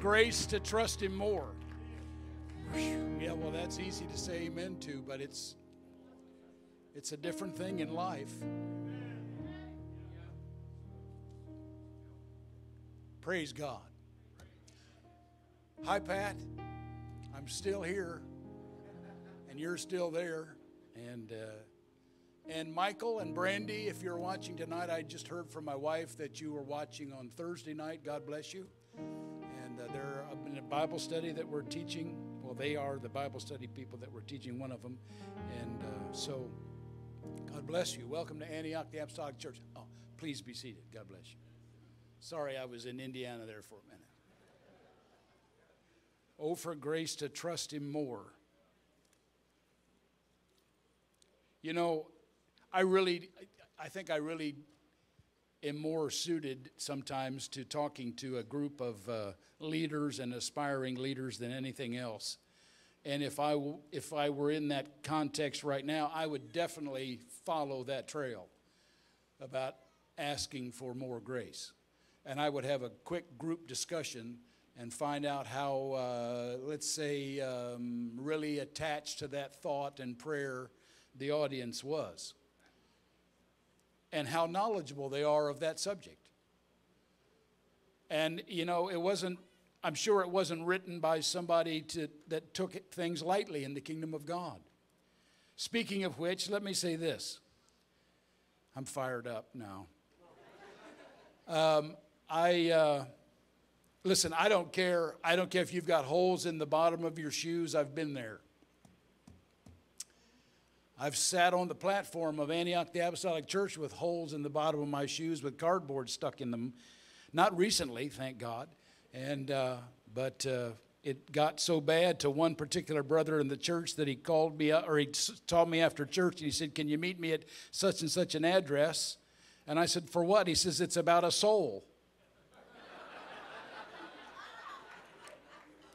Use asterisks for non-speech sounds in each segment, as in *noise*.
grace to trust Him more. Yeah, well, that's easy to say amen to, but it's it's a different thing in life. Praise God. Hi, Pat. I'm still here, and you're still there, and. Uh, and Michael and Brandy, if you're watching tonight, I just heard from my wife that you were watching on Thursday night. God bless you. Uh, they're in a Bible study that we're teaching. Well, they are the Bible study people that we're teaching, one of them. And uh, so, God bless you. Welcome to Antioch, the Apostolic Church. Oh, please be seated. God bless you. Sorry, I was in Indiana there for a minute. Oh, for grace to trust Him more. You know, I really, I think I really am more suited sometimes to talking to a group of uh, leaders and aspiring leaders than anything else. And if I, if I were in that context right now, I would definitely follow that trail about asking for more grace. And I would have a quick group discussion and find out how, uh, let's say, um, really attached to that thought and prayer the audience was and how knowledgeable they are of that subject. And, you know, it wasn't, I'm sure it wasn't written by somebody to, that took things lightly in the kingdom of God. Speaking of which, let me say this. I'm fired up now. Um, I, uh, listen, I don't care. I don't care if you've got holes in the bottom of your shoes. I've been there. I've sat on the platform of Antioch the Apostolic Church with holes in the bottom of my shoes with cardboard stuck in them. Not recently, thank God. And uh, but uh, it got so bad to one particular brother in the church that he called me or he told me after church and he said, "Can you meet me at such and such an address?" And I said, "For what?" He says, "It's about a soul." *laughs*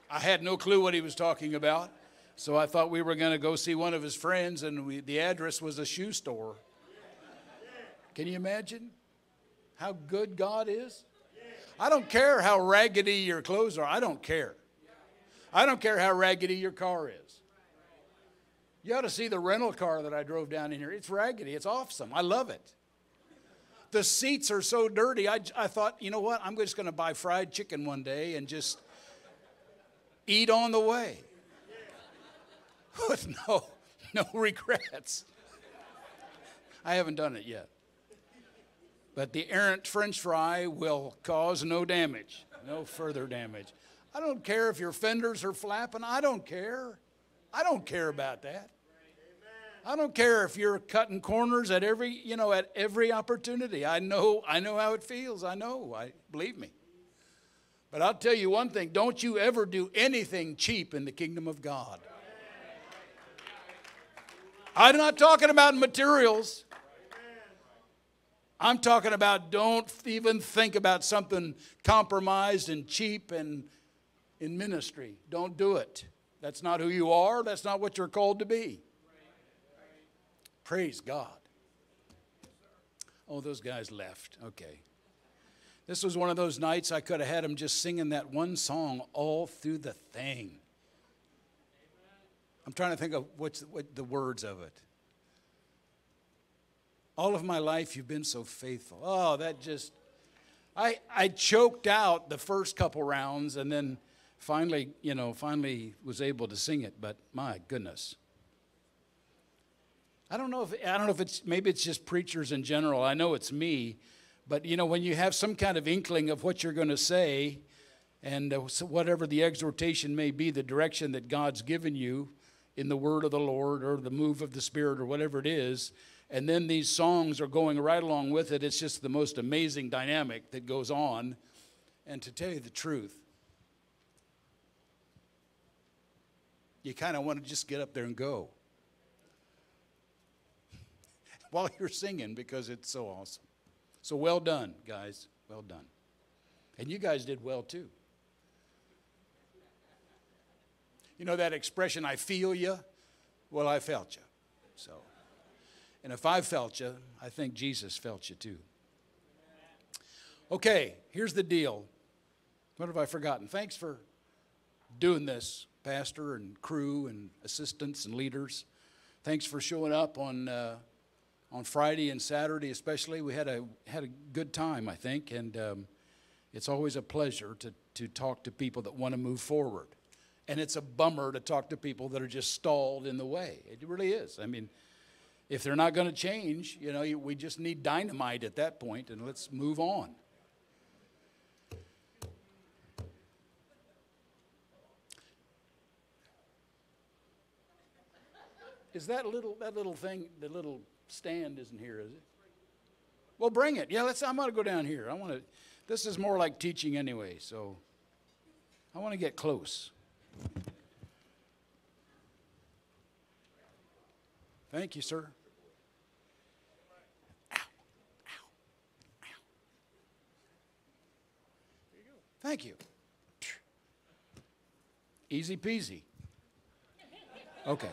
I had no clue what he was talking about. So I thought we were going to go see one of his friends, and we, the address was a shoe store. Can you imagine how good God is? I don't care how raggedy your clothes are. I don't care. I don't care how raggedy your car is. You ought to see the rental car that I drove down in here. It's raggedy. It's awesome. I love it. The seats are so dirty. I, I thought, you know what? I'm just going to buy fried chicken one day and just eat on the way with *laughs* no, no regrets. I haven't done it yet. But the errant french fry will cause no damage, no further damage. I don't care if your fenders are flapping. I don't care. I don't care about that. I don't care if you're cutting corners at every, you know, at every opportunity. I know, I know how it feels. I know. I believe me. But I'll tell you one thing, don't you ever do anything cheap in the kingdom of God. I'm not talking about materials. I'm talking about don't even think about something compromised and cheap and in ministry. Don't do it. That's not who you are. That's not what you're called to be. Praise God. Oh, those guys left. Okay. This was one of those nights I could have had them just singing that one song all through the thing. I'm trying to think of what's what the words of it. All of my life, you've been so faithful. Oh, that just, I, I choked out the first couple rounds and then finally, you know, finally was able to sing it, but my goodness. I don't know if, I don't know if it's, maybe it's just preachers in general. I know it's me, but you know, when you have some kind of inkling of what you're going to say, and uh, whatever the exhortation may be, the direction that God's given you, in the word of the Lord or the move of the Spirit or whatever it is. And then these songs are going right along with it. It's just the most amazing dynamic that goes on. And to tell you the truth, you kind of want to just get up there and go *laughs* while you're singing because it's so awesome. So well done, guys. Well done. And you guys did well too. You know that expression, I feel you? Well, I felt you. So, and if I felt you, I think Jesus felt you too. Okay, here's the deal. What have I forgotten? Thanks for doing this, Pastor and crew and assistants and leaders. Thanks for showing up on, uh, on Friday and Saturday, especially. We had a, had a good time, I think, and um, it's always a pleasure to, to talk to people that want to move forward. And it's a bummer to talk to people that are just stalled in the way. It really is. I mean, if they're not going to change, you know, we just need dynamite at that point and let's move on. Is that little that little thing, the little stand isn't here, is it? Well, bring it. Yeah, let's. I'm going to go down here. I want to. This is more like teaching anyway, so I want to get close. Thank you, sir. Ow, ow, ow. Thank you. Easy peasy. Okay.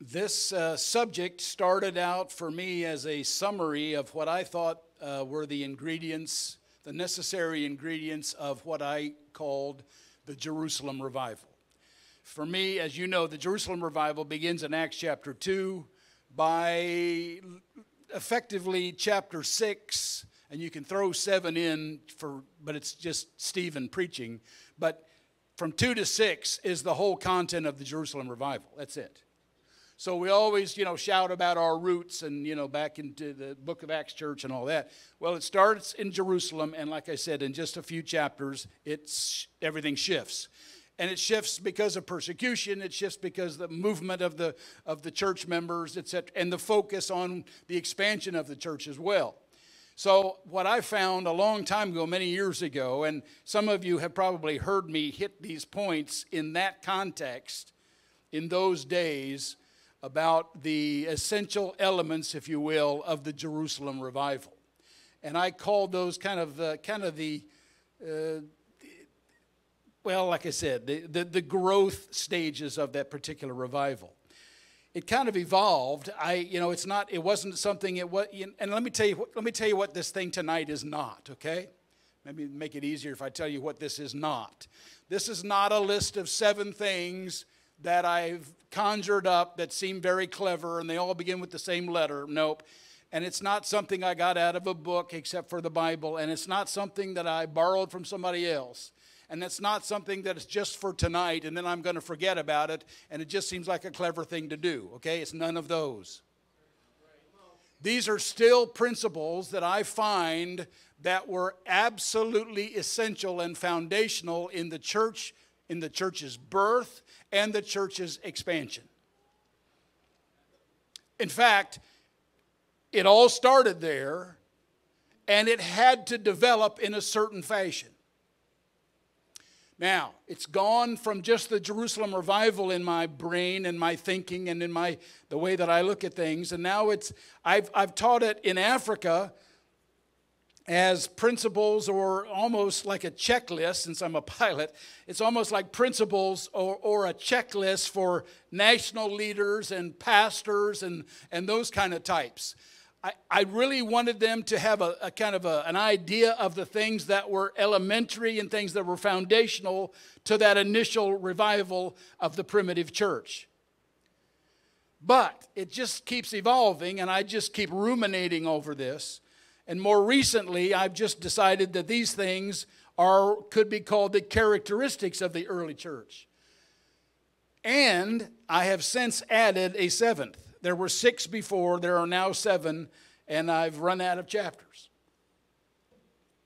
This uh, subject started out for me as a summary of what I thought uh, were the ingredients, the necessary ingredients of what I called the Jerusalem revival. For me, as you know, the Jerusalem revival begins in Acts chapter 2 by effectively chapter 6, and you can throw 7 in for, but it's just Stephen preaching. But from 2 to 6 is the whole content of the Jerusalem revival. That's it. So we always, you know, shout about our roots and, you know, back into the book of Acts church and all that. Well, it starts in Jerusalem, and like I said, in just a few chapters, it's everything shifts. And it shifts because of persecution, it shifts because the movement of the of the church members, etc., and the focus on the expansion of the church as well. So, what I found a long time ago, many years ago, and some of you have probably heard me hit these points in that context in those days about the essential elements, if you will, of the Jerusalem revival. And I called those kind of the, kind of the, uh, well, like I said, the, the, the growth stages of that particular revival. It kind of evolved. I, you know, it's not, it wasn't something, it was, and let me tell you, let me tell you what this thing tonight is not, okay? Maybe make it easier if I tell you what this is not. This is not a list of seven things that I've conjured up that seem very clever and they all begin with the same letter. Nope. And it's not something I got out of a book except for the Bible. And it's not something that I borrowed from somebody else. And it's not something that is just for tonight and then I'm going to forget about it and it just seems like a clever thing to do. Okay? It's none of those. These are still principles that I find that were absolutely essential and foundational in the church, in the church's birth, and the church's expansion. In fact, it all started there and it had to develop in a certain fashion. Now, it's gone from just the Jerusalem revival in my brain and my thinking and in my the way that I look at things and now it's I've I've taught it in Africa as principles or almost like a checklist, since I'm a pilot, it's almost like principles or, or a checklist for national leaders and pastors and, and those kind of types. I, I really wanted them to have a, a kind of a, an idea of the things that were elementary and things that were foundational to that initial revival of the primitive church. But it just keeps evolving, and I just keep ruminating over this. And more recently, I've just decided that these things are, could be called the characteristics of the early church. And I have since added a seventh. There were six before, there are now seven, and I've run out of chapters.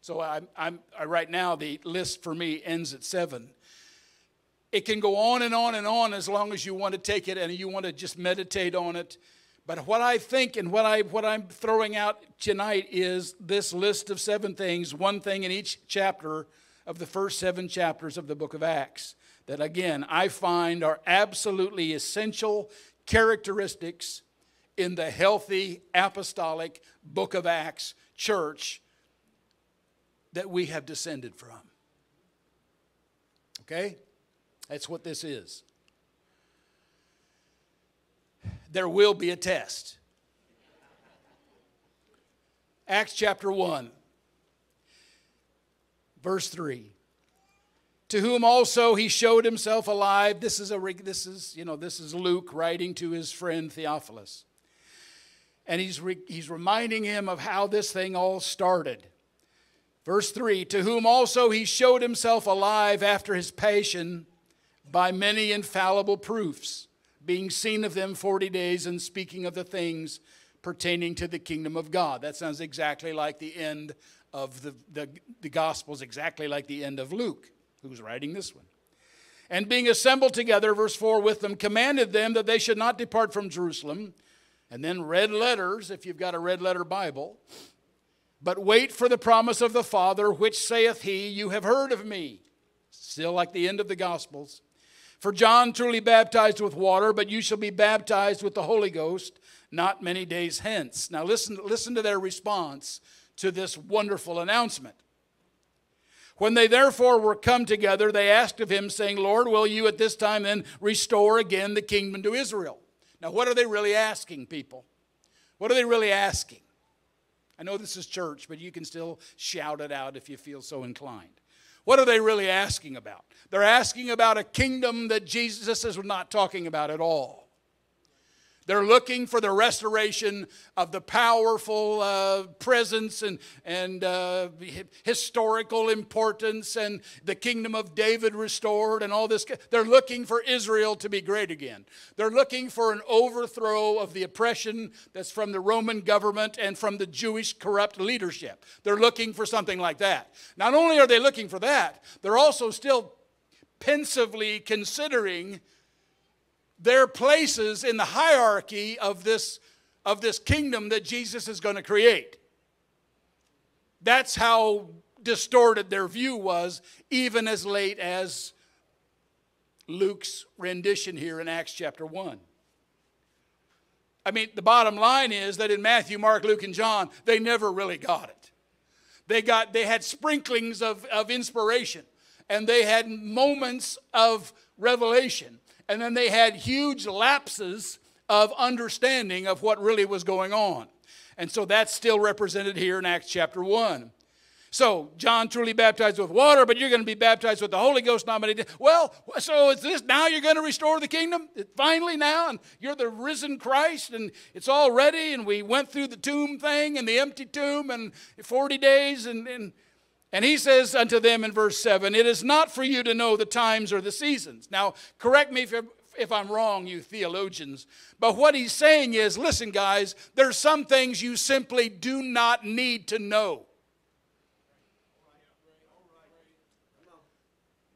So I'm, I'm, I, right now, the list for me ends at seven. It can go on and on and on as long as you want to take it and you want to just meditate on it but what I think and what, I, what I'm throwing out tonight is this list of seven things, one thing in each chapter of the first seven chapters of the book of Acts, that again, I find are absolutely essential characteristics in the healthy apostolic book of Acts church that we have descended from. Okay? That's what this is there will be a test. Acts chapter 1, verse 3. To whom also he showed himself alive. This is a this is, you know, this is Luke writing to his friend Theophilus. And he's, re, he's reminding him of how this thing all started. Verse 3 To whom also he showed himself alive after his passion by many infallible proofs, being seen of them 40 days and speaking of the things pertaining to the kingdom of God. That sounds exactly like the end of the, the, the Gospels, exactly like the end of Luke, who's writing this one. And being assembled together, verse 4, with them, commanded them that they should not depart from Jerusalem. And then red letters, if you've got a red letter Bible. But wait for the promise of the Father, which saith he, You have heard of me. Still like the end of the Gospels. For John truly baptized with water, but you shall be baptized with the Holy Ghost not many days hence. Now, listen, listen to their response to this wonderful announcement. When they therefore were come together, they asked of him, saying, Lord, will you at this time then restore again the kingdom to Israel? Now, what are they really asking, people? What are they really asking? I know this is church, but you can still shout it out if you feel so inclined. What are they really asking about? They're asking about a kingdom that Jesus is not talking about at all. They're looking for the restoration of the powerful uh, presence and, and uh, historical importance and the kingdom of David restored and all this. They're looking for Israel to be great again. They're looking for an overthrow of the oppression that's from the Roman government and from the Jewish corrupt leadership. They're looking for something like that. Not only are they looking for that, they're also still pensively considering their places in the hierarchy of this, of this kingdom that Jesus is going to create. That's how distorted their view was, even as late as Luke's rendition here in Acts chapter 1. I mean, the bottom line is that in Matthew, Mark, Luke, and John, they never really got it. They, got, they had sprinklings of, of inspiration, and they had moments of revelation and then they had huge lapses of understanding of what really was going on. And so that's still represented here in Acts chapter 1. So, John truly baptized with water, but you're going to be baptized with the Holy Ghost many. Well, so is this now you're going to restore the kingdom? Finally, now, and you're the risen Christ, and it's all ready, and we went through the tomb thing and the empty tomb and 40 days, and, and and he says unto them in verse 7 It is not for you to know the times or the seasons. Now, correct me if, if I'm wrong, you theologians, but what he's saying is listen, guys, there's some things you simply do not need to know.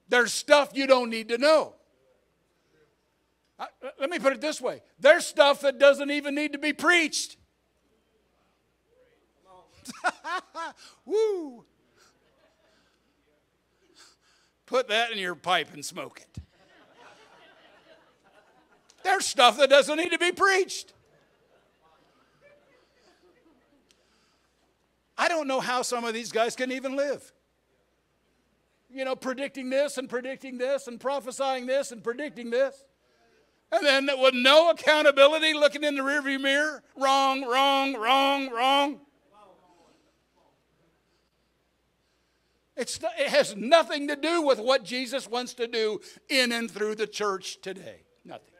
There's stuff you don't need to know. let me put it this way there's stuff that doesn't even need to be preached. *laughs* Woo! Put that in your pipe and smoke it. There's stuff that doesn't need to be preached. I don't know how some of these guys can even live. You know, predicting this and predicting this and prophesying this and predicting this. And then with no accountability, looking in the rearview mirror, wrong, wrong, wrong, wrong. It's, it has nothing to do with what Jesus wants to do in and through the church today. Nothing.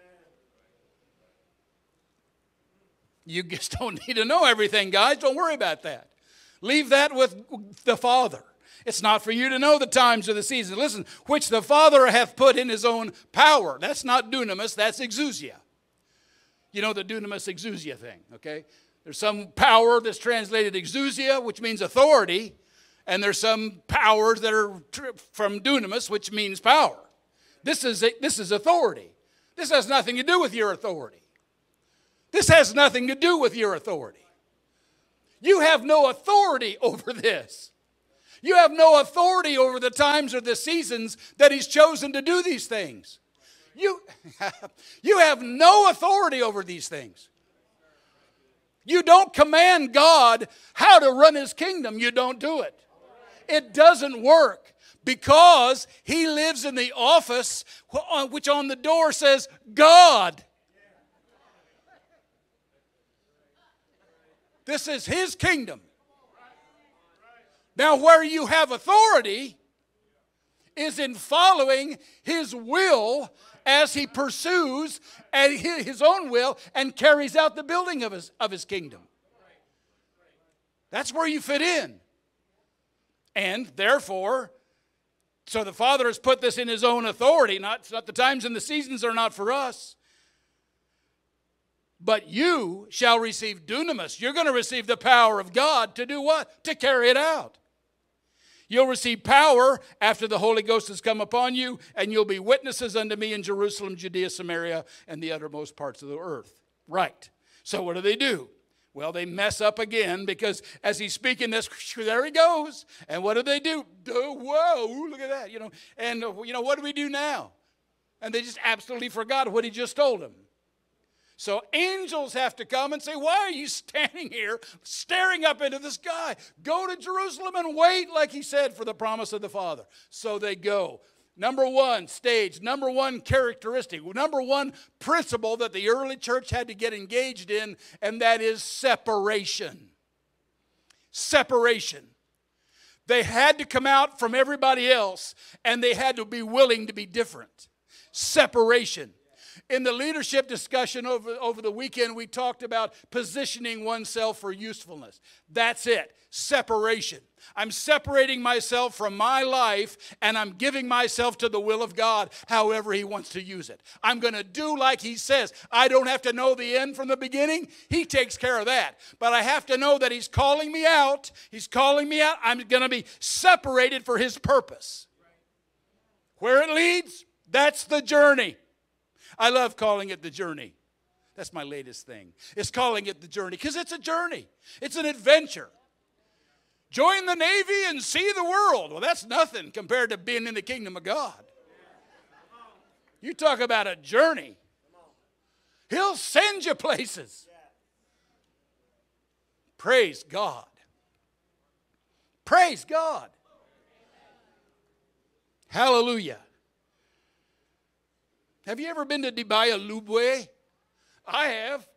You just *laughs* don't need to know everything, guys. Don't worry about that. Leave that with the Father. It's not for you to know the times or the seasons. Listen, which the Father hath put in his own power. That's not dunamis, that's exousia. You know the dunamis exousia thing, okay? There's some power that's translated exousia, which means authority, and there's some powers that are from dunamis, which means power. This is, this is authority. This has nothing to do with your authority. This has nothing to do with your authority. You have no authority *laughs* over this. You have no authority over the times or the seasons that He's chosen to do these things. You, *laughs* you have no authority over these things. You don't command God how to run His kingdom, you don't do it. It doesn't work because he lives in the office which on the door says God. This is his kingdom. Now, where you have authority is in following His will as He pursues His own will and carries out the building of His, of his kingdom. That's where you fit in. And therefore, so the Father has put this in His own authority. Not, not the times and the seasons are not for us. But you shall receive dunamis. You're going to receive the power of God to do what? To carry it out. You'll receive power after the Holy Ghost has come upon you, and you'll be witnesses unto me in Jerusalem, Judea, Samaria, and the uttermost parts of the earth. Right. So what do they do? Well, they mess up again because as he's speaking this, there he goes. And what do they do? Whoa, look at that, you know. And, uh, you know, what do we do now? And they just absolutely forgot what he just told them. So angels have to come and say, Why are you standing here staring up into the sky? Go to Jerusalem and wait, like he said, for the promise of the Father. So they go. Number one stage, number one characteristic, number one principle that the early church had to get engaged in, and that is separation. Separation. They had to come out from everybody else, and they had to be willing to be different. Separation. In the leadership discussion over, over the weekend, we talked about positioning oneself for usefulness. That's it separation. I'm separating myself from my life and I'm giving myself to the will of God however He wants to use it. I'm going to do like He says. I don't have to know the end from the beginning, He takes care of that. But I have to know that He's calling me out. He's calling me out. I'm going to be separated for His purpose. Where it leads, that's the journey. I love calling it the journey. That's my latest thing. It's calling it the journey because it's a journey, it's an adventure. Join the Navy and see the world. Well, that's nothing compared to being in the kingdom of God. You talk about a journey, He'll send you places. Praise God. Praise God. Hallelujah. Have you ever been to Dibaya Lubwe? I have.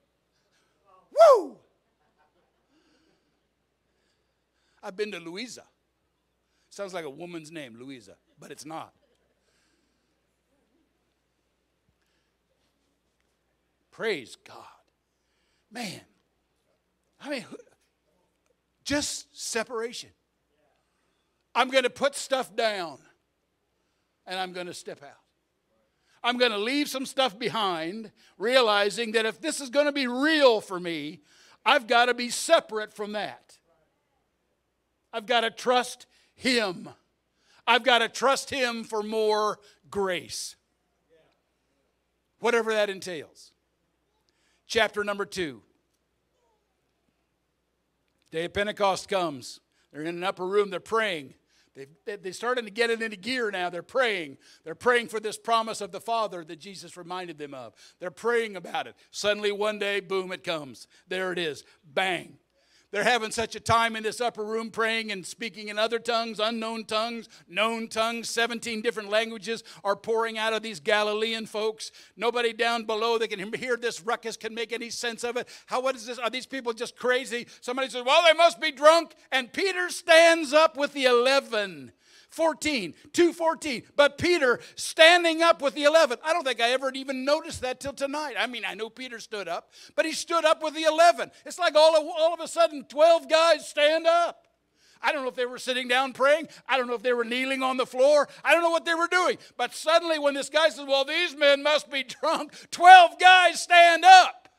Woo! I've been to Louisa. Sounds like a woman's name, Louisa, but it's not. Praise God. Man, I mean, just separation. I'm going to put stuff down and I'm going to step out. I'm going to leave some stuff behind, realizing that if this is going to be real for me, I've got to be separate from that. I've got to trust Him. I've got to trust Him for more grace. Whatever that entails. Chapter number two. Day of Pentecost comes. They're in an upper room, they're praying. They've, they're starting to get it into gear now. They're praying. They're praying for this promise of the Father that Jesus reminded them of. They're praying about it. Suddenly, one day, boom, it comes. There it is. Bang. They're having such a time in this upper room praying and speaking in other tongues, unknown tongues, known tongues. 17 different languages are pouring out of these Galilean folks. Nobody down below that can hear this ruckus can make any sense of it. How, what is this? Are these people just crazy? Somebody says, well, they must be drunk. And Peter stands up with the 11. 14, 214. But Peter standing up with the 11. I don't think I ever even noticed that till tonight. I mean, I know Peter stood up, but he stood up with the 11. It's like all of, all of a sudden 12 guys stand up. I don't know if they were sitting down praying. I don't know if they were kneeling on the floor. I don't know what they were doing. But suddenly, when this guy says, Well, these men must be *laughs* drunk, 12 guys stand up.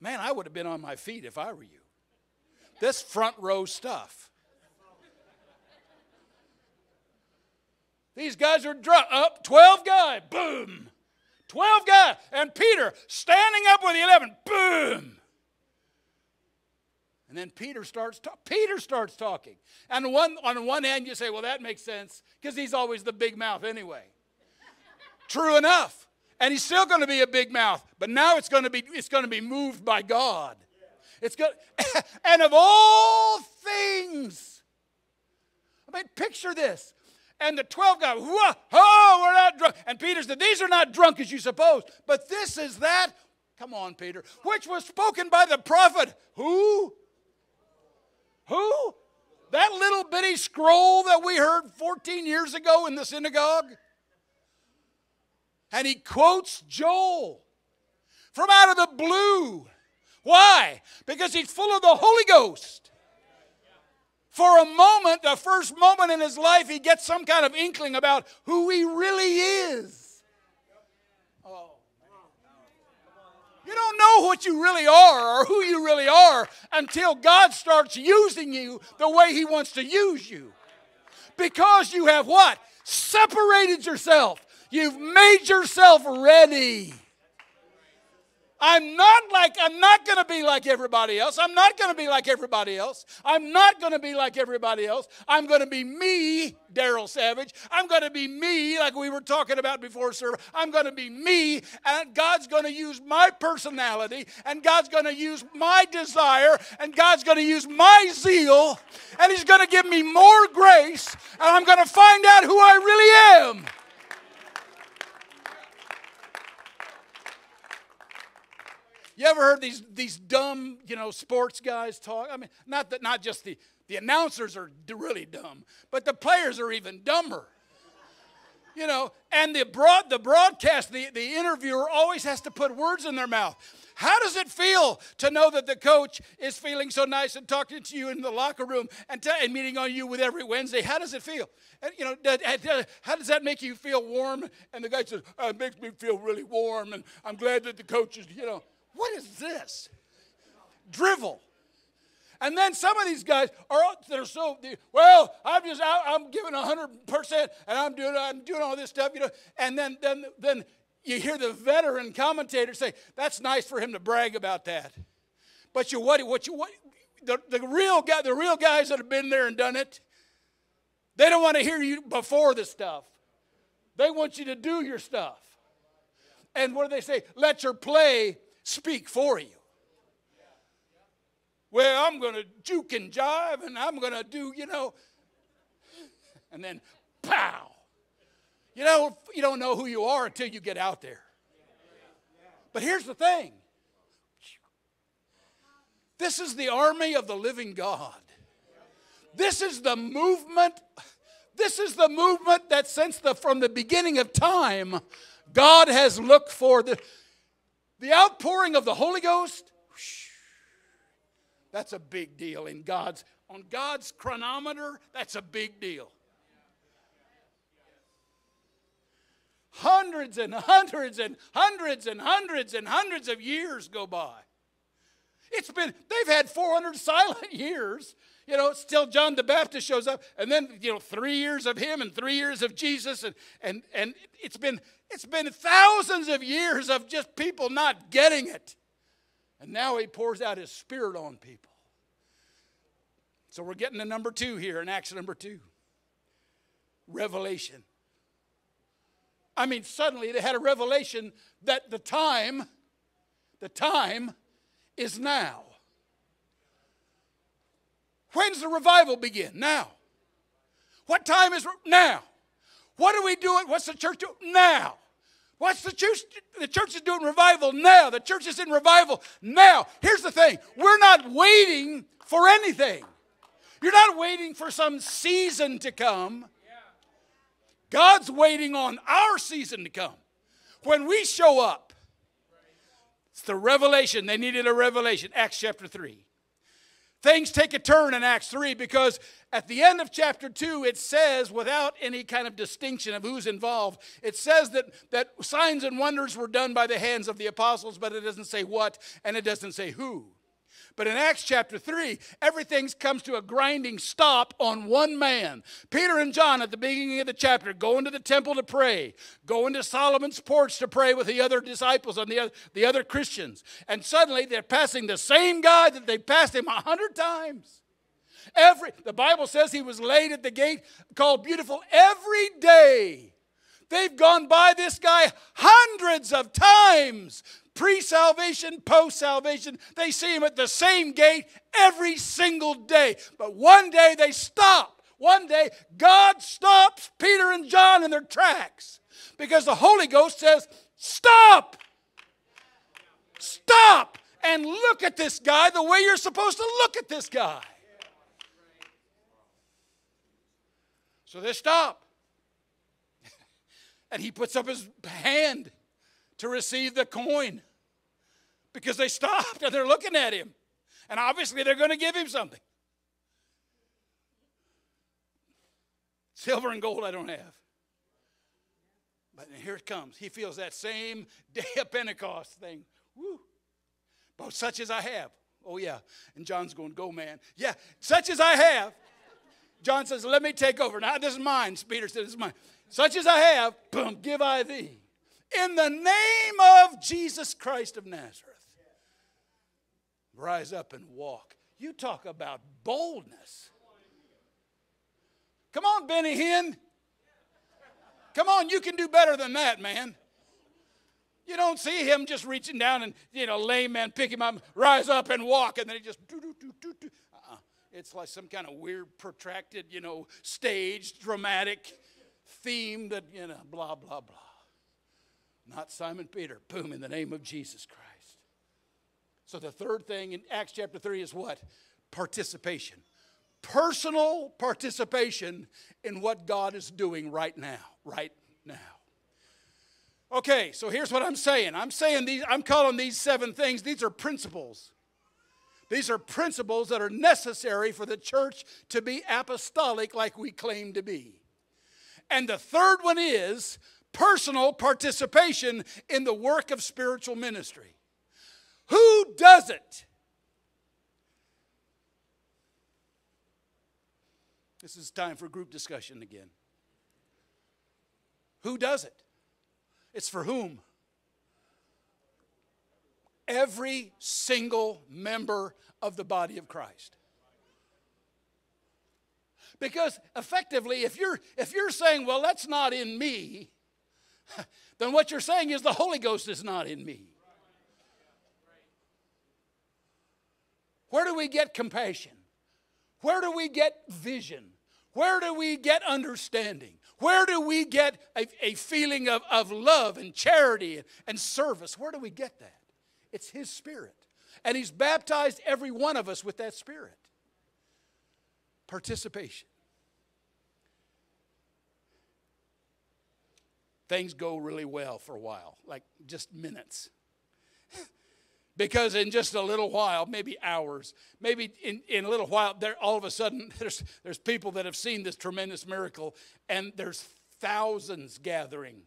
Man, I would have been on my feet if I were you. This front row stuff. These guys are drunk. Up, 12 guys. Boom. 12 guys. And Peter standing up with the 11. Boom. And then Peter starts ta- Peter starts talking. And one, on one hand, you say, well, that makes sense because he's always the big mouth anyway. *laughs* True enough. And he's still going to be a big mouth, but now it's going to be it's going to be moved by God. It's good. *laughs* and of all things, I mean, picture this. And the 12 guys, Whoa, oh, we're not drunk. And Peter said, These are not drunk as you suppose, but this is that Come on, Peter. Which was spoken by the prophet. Who? Who? That little bitty scroll that we heard 14 years ago in the synagogue? And he quotes Joel from out of the blue. Why? Because he's full of the Holy Ghost. For a moment, the first moment in his life, he gets some kind of inkling about who he really is. You don't know what you really are or who you really are until God starts using you the way he wants to use you. Because you have what? Separated yourself. You've made yourself ready. I'm not like, I'm not going to be like everybody else. I'm not going to be like everybody else. I'm not going to be like everybody else. I'm going to be me, Daryl Savage. I'm going to be me, like we were talking about before, sir. I'm going to be me, and God's going to use my personality, and God's going to use my desire, and God's going to use my zeal, and He's going to give me more grace, and I'm going to find out who I really am. You ever heard these, these dumb, you know, sports guys talk? I mean, not that not just the, the announcers are really dumb, but the players are even dumber. You know, and the broad the broadcast, the, the interviewer always has to put words in their mouth. How does it feel to know that the coach is feeling so nice and talking to you in the locker room and, t- and meeting on you with every Wednesday? How does it feel? And, you know, how does that make you feel warm? And the guy says, oh, "It makes me feel really warm, and I'm glad that the coach is, you know." What is this? Drivel. And then some of these guys are they're so well. I'm just I'm giving hundred percent, and I'm doing I'm doing all this stuff, you know. And then then then you hear the veteran commentator say that's nice for him to brag about that. But you what what you what the, the real guy the real guys that have been there and done it, they don't want to hear you before the stuff. They want you to do your stuff. And what do they say? Let your play speak for you. Well, I'm going to juke and jive and I'm going to do, you know, and then pow. You know, you don't know who you are until you get out there. But here's the thing this is the army of the living God. This is the movement. This is the movement that since the from the beginning of time, God has looked for. The, the outpouring of the Holy Ghost, that's a big deal in God's on God's chronometer, that's a big deal. Hundreds and hundreds and hundreds and hundreds and hundreds of years go by. It's been, they've had 400 *laughs* silent years. You know, still John the Baptist shows up, and then, you know, three years of him and three years of Jesus, and, and, and it's been it's been thousands of years of just people not getting it. And now he pours out his spirit on people. So we're getting to number two here in Acts number two revelation. I mean, suddenly they had a revelation that the time, the time is now. When's the revival begin? Now. What time is now? What are we doing? What's the church doing? Now. What's the church? The church is doing revival now. The church is in revival now. Here's the thing we're not waiting for anything. You're not waiting for some season to come. God's waiting on our season to come. When we show up, it's the revelation. They needed a revelation. Acts chapter 3. Things take a turn in Acts 3 because at the end of chapter 2, it says, without any kind of distinction of who's involved, it says that, that signs and wonders were done by the hands of the apostles, but it doesn't say what and it doesn't say who. But in Acts chapter 3, everything comes to a grinding stop on one man. Peter and John, at the beginning of the chapter, go into the temple to pray, go into Solomon's porch to pray with the other disciples and the other, the other Christians. And suddenly they're passing the same guy that they passed him a hundred times. Every the Bible says he was laid at the gate called beautiful every day. They've gone by this guy hundreds of times pre salvation, post salvation. They see him at the same gate every single day. But one day they stop. One day God stops Peter and John in their tracks because the Holy Ghost says, Stop! Stop and look at this guy the way you're supposed to look at this guy. So they stop. *laughs* and he puts up his hand to receive the coin because they stopped and they're looking at him. And obviously they're going to give him something. Silver and gold I don't have. But here it comes. He feels that same day of Pentecost thing. Woo. But such as I have. Oh, yeah. And John's going, Go, man. Yeah, such as I have. John says, Let me take over. Now, this is mine. Peter says, This is mine. Such as I have, boom, give I thee. In the name of Jesus Christ of Nazareth. Rise up and walk. You talk about boldness. Come on, Benny Hinn. Come on, you can do better than that, man. You don't see him just reaching down and, you know, lame man pick him up, rise up and walk, and then he just do, do, do, do, do. Uh-uh. It's like some kind of weird, protracted, you know, staged, dramatic theme that, you know, blah, blah, blah. Not Simon Peter. Boom, in the name of Jesus Christ. So the third thing in Acts chapter 3 is what? Participation. Personal participation in what God is doing right now. Right now. Okay, so here's what I'm saying. I'm saying these, I'm calling these seven things, these are principles. These are principles that are necessary for the church to be apostolic like we claim to be. And the third one is personal participation in the work of spiritual ministry. Who does it? This is time for group discussion again. Who does it? It's for whom? Every single member of the body of Christ. Because effectively, if you're, if you're saying, well, that's not in me, *laughs* then what you're saying is the Holy Ghost is not in me. Where do we get compassion? Where do we get vision? Where do we get understanding? Where do we get a, a feeling of, of love and charity and, and service? Where do we get that? It's His Spirit. And He's baptized every one of us with that Spirit. Participation. Things go really well for a while, like just minutes. *laughs* because in just a little while, maybe hours, maybe in, in a little while, there all of a sudden *laughs* there's there's people that have seen this tremendous miracle, and there's thousands gathering.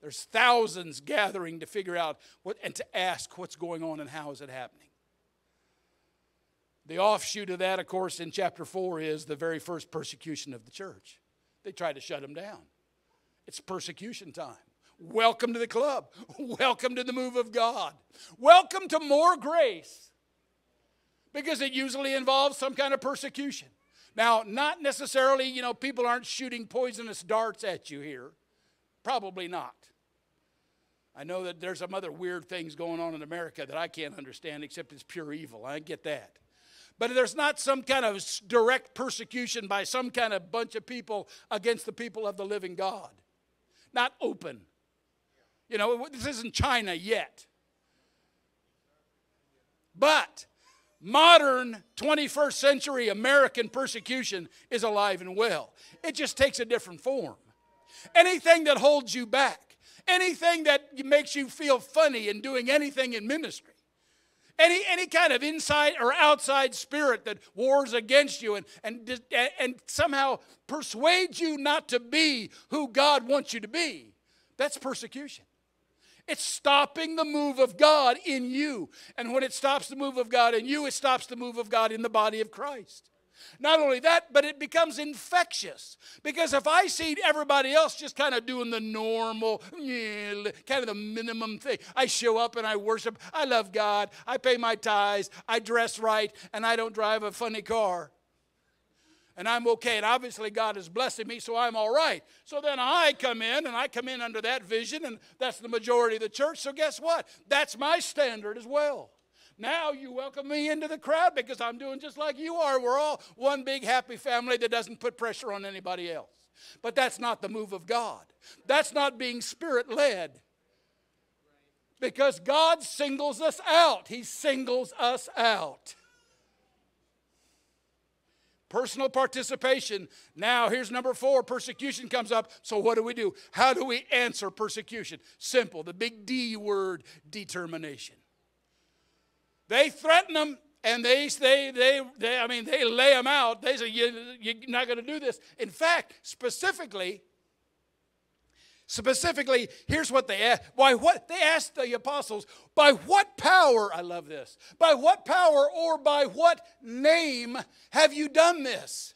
There's thousands gathering to figure out what and to ask what's going on and how is it happening. The offshoot of that, of course, in chapter 4 is the very first persecution of the church. They try to shut them down. It's persecution time. Welcome to the club. *laughs* Welcome to the move of God. Welcome to more grace because it usually involves some kind of persecution. Now, not necessarily, you know, people aren't shooting poisonous darts at you here. Probably not. I know that there's some other weird things going on in America that I can't understand except it's pure evil. I get that. But there's not some kind of direct persecution by some kind of bunch of people against the people of the living God. Not open. You know, this isn't China yet. But modern 21st century American persecution is alive and well. It just takes a different form. Anything that holds you back, anything that makes you feel funny in doing anything in ministry, any, any kind of inside or outside spirit that wars against you and, and, and somehow persuades you not to be who God wants you to be, that's persecution. It's stopping the move of God in you. And when it stops the move of God in you, it stops the move of God in the body of Christ. Not only that, but it becomes infectious. Because if I see everybody else just kind of doing the normal, kind of the minimum thing, I show up and I worship, I love God, I pay my tithes, I dress right, and I don't drive a funny car and I'm okay. And obviously, God is blessing me, so I'm all right. So then I come in, and I come in under that vision, and that's the majority of the church. So guess what? That's my standard as well. Now you welcome me into the crowd because I'm doing just like you are. We're all one big happy family that doesn't put pressure on anybody else. But that's not the move of God. That's not being spirit led. Because God singles us out. He singles us out. Personal participation. Now, here's number four persecution comes up. So, what do we do? How do we answer persecution? Simple. The big D word determination. They threaten them and they, they, they, they I mean, they lay them out. They say, you, You're not going to do this. In fact, specifically, Specifically, here's what they asked. By what they asked the apostles, by what power, I love this, by what power or by what name have you done this?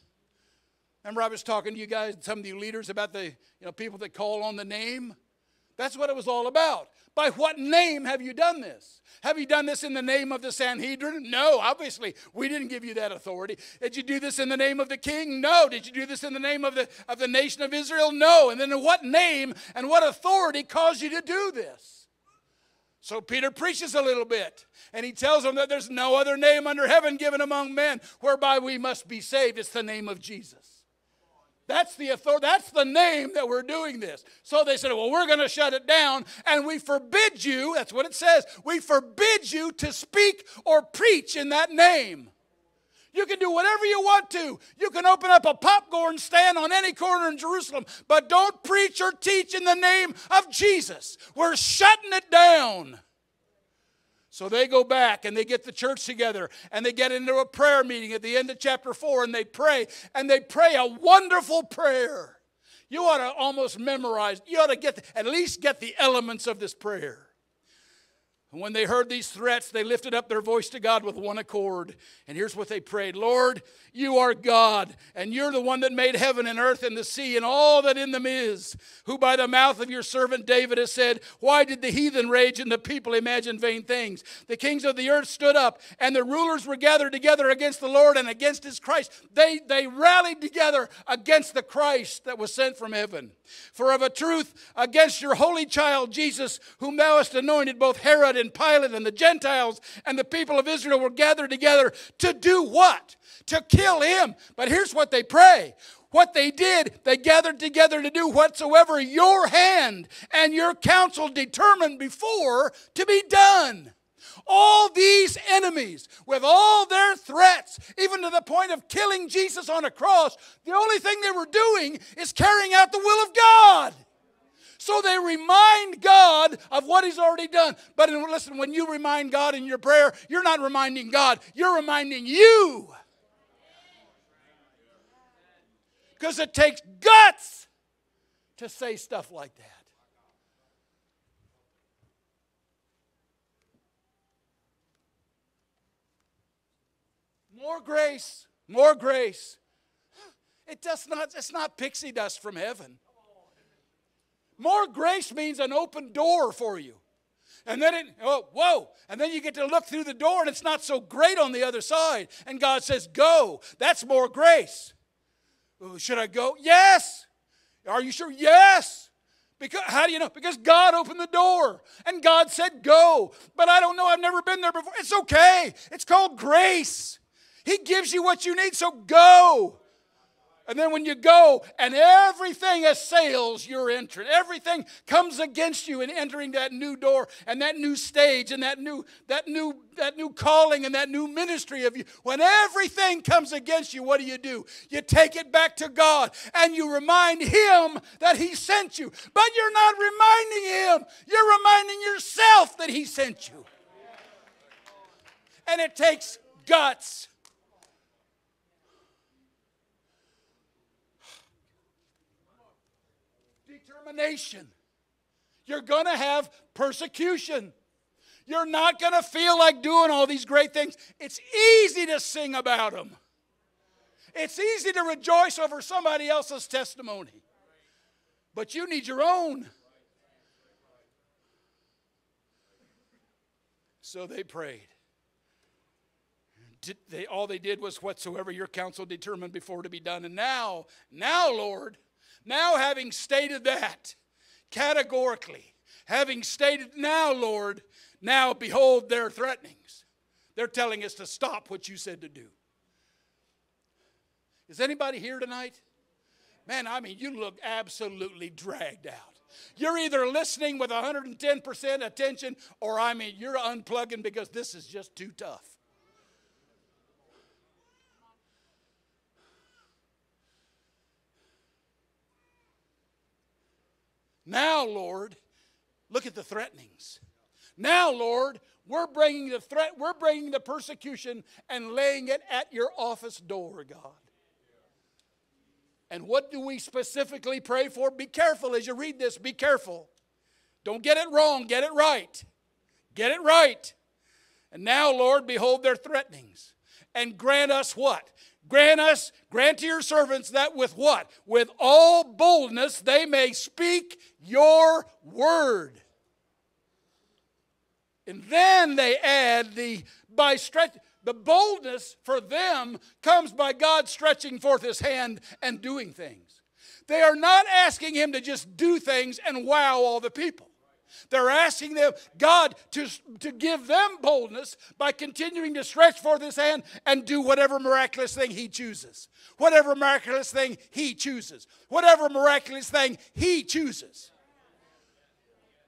Remember, I was talking to you guys, some of you leaders, about the you know, people that call on the name? That's what it was all about. By what name have you done this? Have you done this in the name of the Sanhedrin? No, obviously, we didn't give you that authority. Did you do this in the name of the king? No. Did you do this in the name of the, of the nation of Israel? No. And then what name and what authority caused you to do this? So Peter preaches a little bit, and he tells them that there's no other name under heaven given among men whereby we must be saved. It's the name of Jesus. That's the authority, that's the name that we're doing this. So they said, Well, we're going to shut it down, and we forbid you, that's what it says, we forbid you to speak or preach in that name. You can do whatever you want to. You can open up a popcorn stand on any corner in Jerusalem, but don't preach or teach in the name of Jesus. We're shutting it down. So they go back and they get the church together and they get into a prayer meeting at the end of chapter 4 and they pray and they pray a wonderful prayer. You ought to almost memorize, you ought to get at least get the elements of this prayer. And when they heard these threats, they lifted up their voice to God with one accord. And here's what they prayed Lord, you are God, and you're the one that made heaven and earth and the sea and all that in them is, who by the mouth of your servant David has said, Why did the heathen rage and the people imagine vain things? The kings of the earth stood up, and the rulers were gathered together against the Lord and against his Christ. They, they rallied together against the Christ that was sent from heaven. For of a truth, against your holy child Jesus, whom thou hast anointed, both Herod and Pilate and the Gentiles and the people of Israel were gathered together to do what? To kill him. But here's what they pray. What they did, they gathered together to do whatsoever your hand and your counsel determined before to be done. All these enemies, with all their threats, even to the point of killing Jesus on a cross, the only thing they were doing is carrying out the will of God. So they remind God of what He's already done. But listen, when you remind God in your prayer, you're not reminding God, you're reminding you. Because it takes guts to say stuff like that. More grace, more grace. It does not, it's not pixie dust from heaven. More grace means an open door for you. And then it, oh, whoa. And then you get to look through the door and it's not so great on the other side. And God says, go. That's more grace. Oh, should I go? Yes. Are you sure? Yes. Because how do you know? Because God opened the door and God said go. But I don't know, I've never been there before. It's okay. It's called grace. He gives you what you need, so go. And then when you go and everything assails your entrance, everything comes against you in entering that new door and that new stage and that new that new that new calling and that new ministry of you. When everything comes against you, what do you do? You take it back to God and you remind him that he sent you. But you're not reminding him. You're reminding yourself that he sent you. And it takes guts determination. You're going to have persecution. You're not going to feel like doing all these great things. It's easy to sing about them. It's easy to rejoice over somebody else's testimony. But you need your own. So they prayed. They, all they did was whatsoever your counsel determined before to be done. And now, now, Lord, now, having stated that categorically, having stated, now, Lord, now behold their threatenings. They're telling us to stop what you said to do. Is anybody here tonight? Man, I mean, you look absolutely dragged out. You're either listening with 110% attention or I mean, you're unplugging because this is just too tough. Now, Lord, look at the threatenings. Now, Lord, we're bringing the threat, we're bringing the persecution and laying it at your office door, God. And what do we specifically pray for? Be careful as you read this, be careful. Don't get it wrong, get it right. Get it right. And now, Lord, behold their threatenings. And grant us what? Grant us, grant to your servants that with what? With all boldness they may speak your word. And then they add the by stretch the boldness for them comes by God stretching forth his hand and doing things. They are not asking him to just do things and wow all the people. They're asking them, God to, to give them boldness by continuing to stretch forth his hand and do whatever miraculous thing he chooses. Whatever miraculous thing he chooses. Whatever miraculous thing he chooses.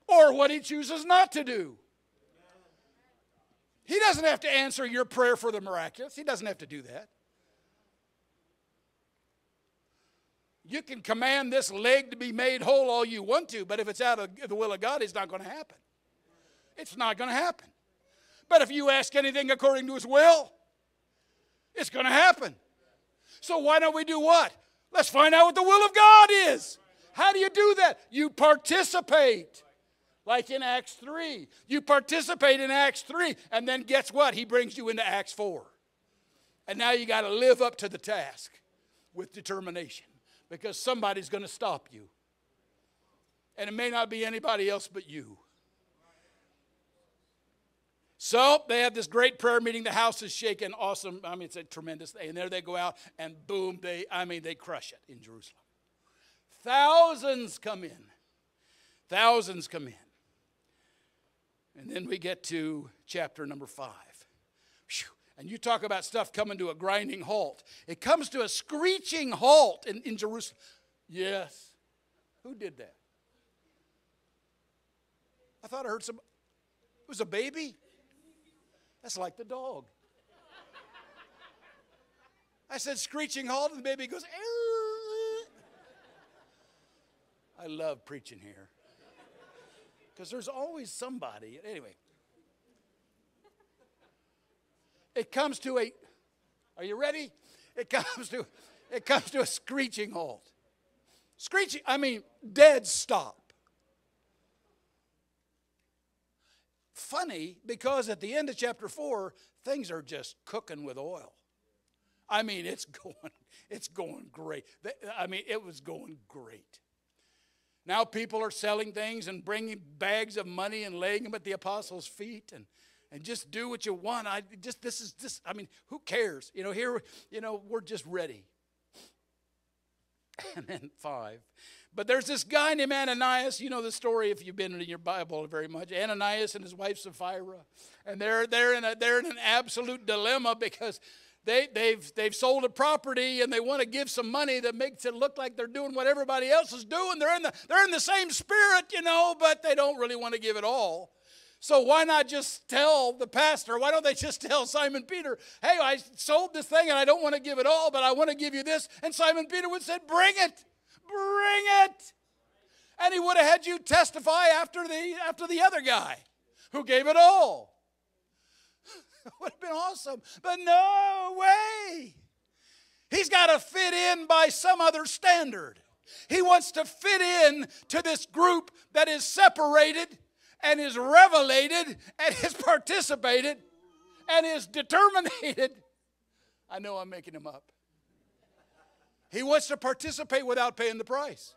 Or what he chooses not to do. He doesn't have to answer your prayer for the miraculous. He doesn't have to do that. You can command this leg to be made whole all you want to, but if it's out of the will of God, it's not going to happen. It's not going to happen. But if you ask anything according to His will, it's going to happen. So why don't we do what? Let's find out what the will of God is. How do you do that? You participate. Like in Acts 3. You participate in Acts 3, and then guess what? He brings you into Acts 4. And now you got to live up to the task with determination because somebody's going to stop you. And it may not be anybody else but you. So they have this great prayer meeting. The house is shaken. Awesome. I mean, it's a tremendous thing. And there they go out, and boom, they, I mean, they crush it in Jerusalem. Thousands come in. Thousands come in. And then we get to chapter number five. And you talk about stuff coming to a grinding halt. It comes to a screeching halt in, in Jerusalem. Yes. Who did that? I thought I heard some. It was a baby? That's like the dog. I said screeching halt, and the baby goes! I love preaching here. Because there's always somebody. Anyway, it comes to a, are you ready? It comes to, it comes to a screeching halt. Screeching, I mean, dead stop. Funny because at the end of chapter four, things are just cooking with oil. I mean, it's *laughs* going, it's going great. I mean, it was going great. Now people are selling things and bringing bags of money and laying them at the apostles' feet and and just do what you want. I just this is just I mean, who cares? You know, here you know, we're just ready. *laughs* And then 5. But there's this guy named Ananias. You know the story if you've been in your Bible very much. Ananias and his wife Sapphira. And they're, they're, in a, they're in an absolute dilemma because they, they've, they've sold a property and they want to give some money that makes it look like they're doing what everybody else is doing. They're in the, they're in the same spirit, you know, but they don't really want to give it all. So why not just tell the pastor? Why don't they just tell Simon Peter, hey, I sold this thing and I don't want to give it all, but I want to give you this? And Simon Peter would have said, bring it, bring it. And he would have had you testify after the, after the other guy who gave it all. *laughs* it would have been awesome. But no way. He's got to fit in by some other standard. He wants to fit in to this group that is separated and is revelated and is participated and is determined. I know I'm making him up. He wants to participate without paying the price.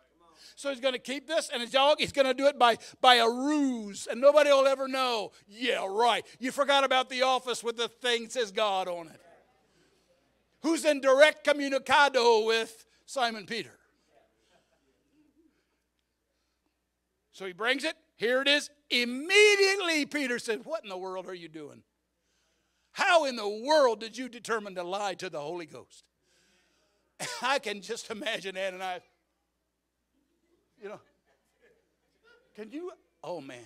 So he's going to keep this, and his dog, he's going to do it by, by a ruse, and nobody will ever know. Yeah, right. You forgot about the office with the thing says God on it. Who's in direct communicado with Simon Peter? So he brings it. Here it is. Immediately, Peter said, What in the world are you doing? How in the world did you determine to lie to the Holy Ghost? *laughs* I can just imagine Ananias. You know, Can you? Oh, man.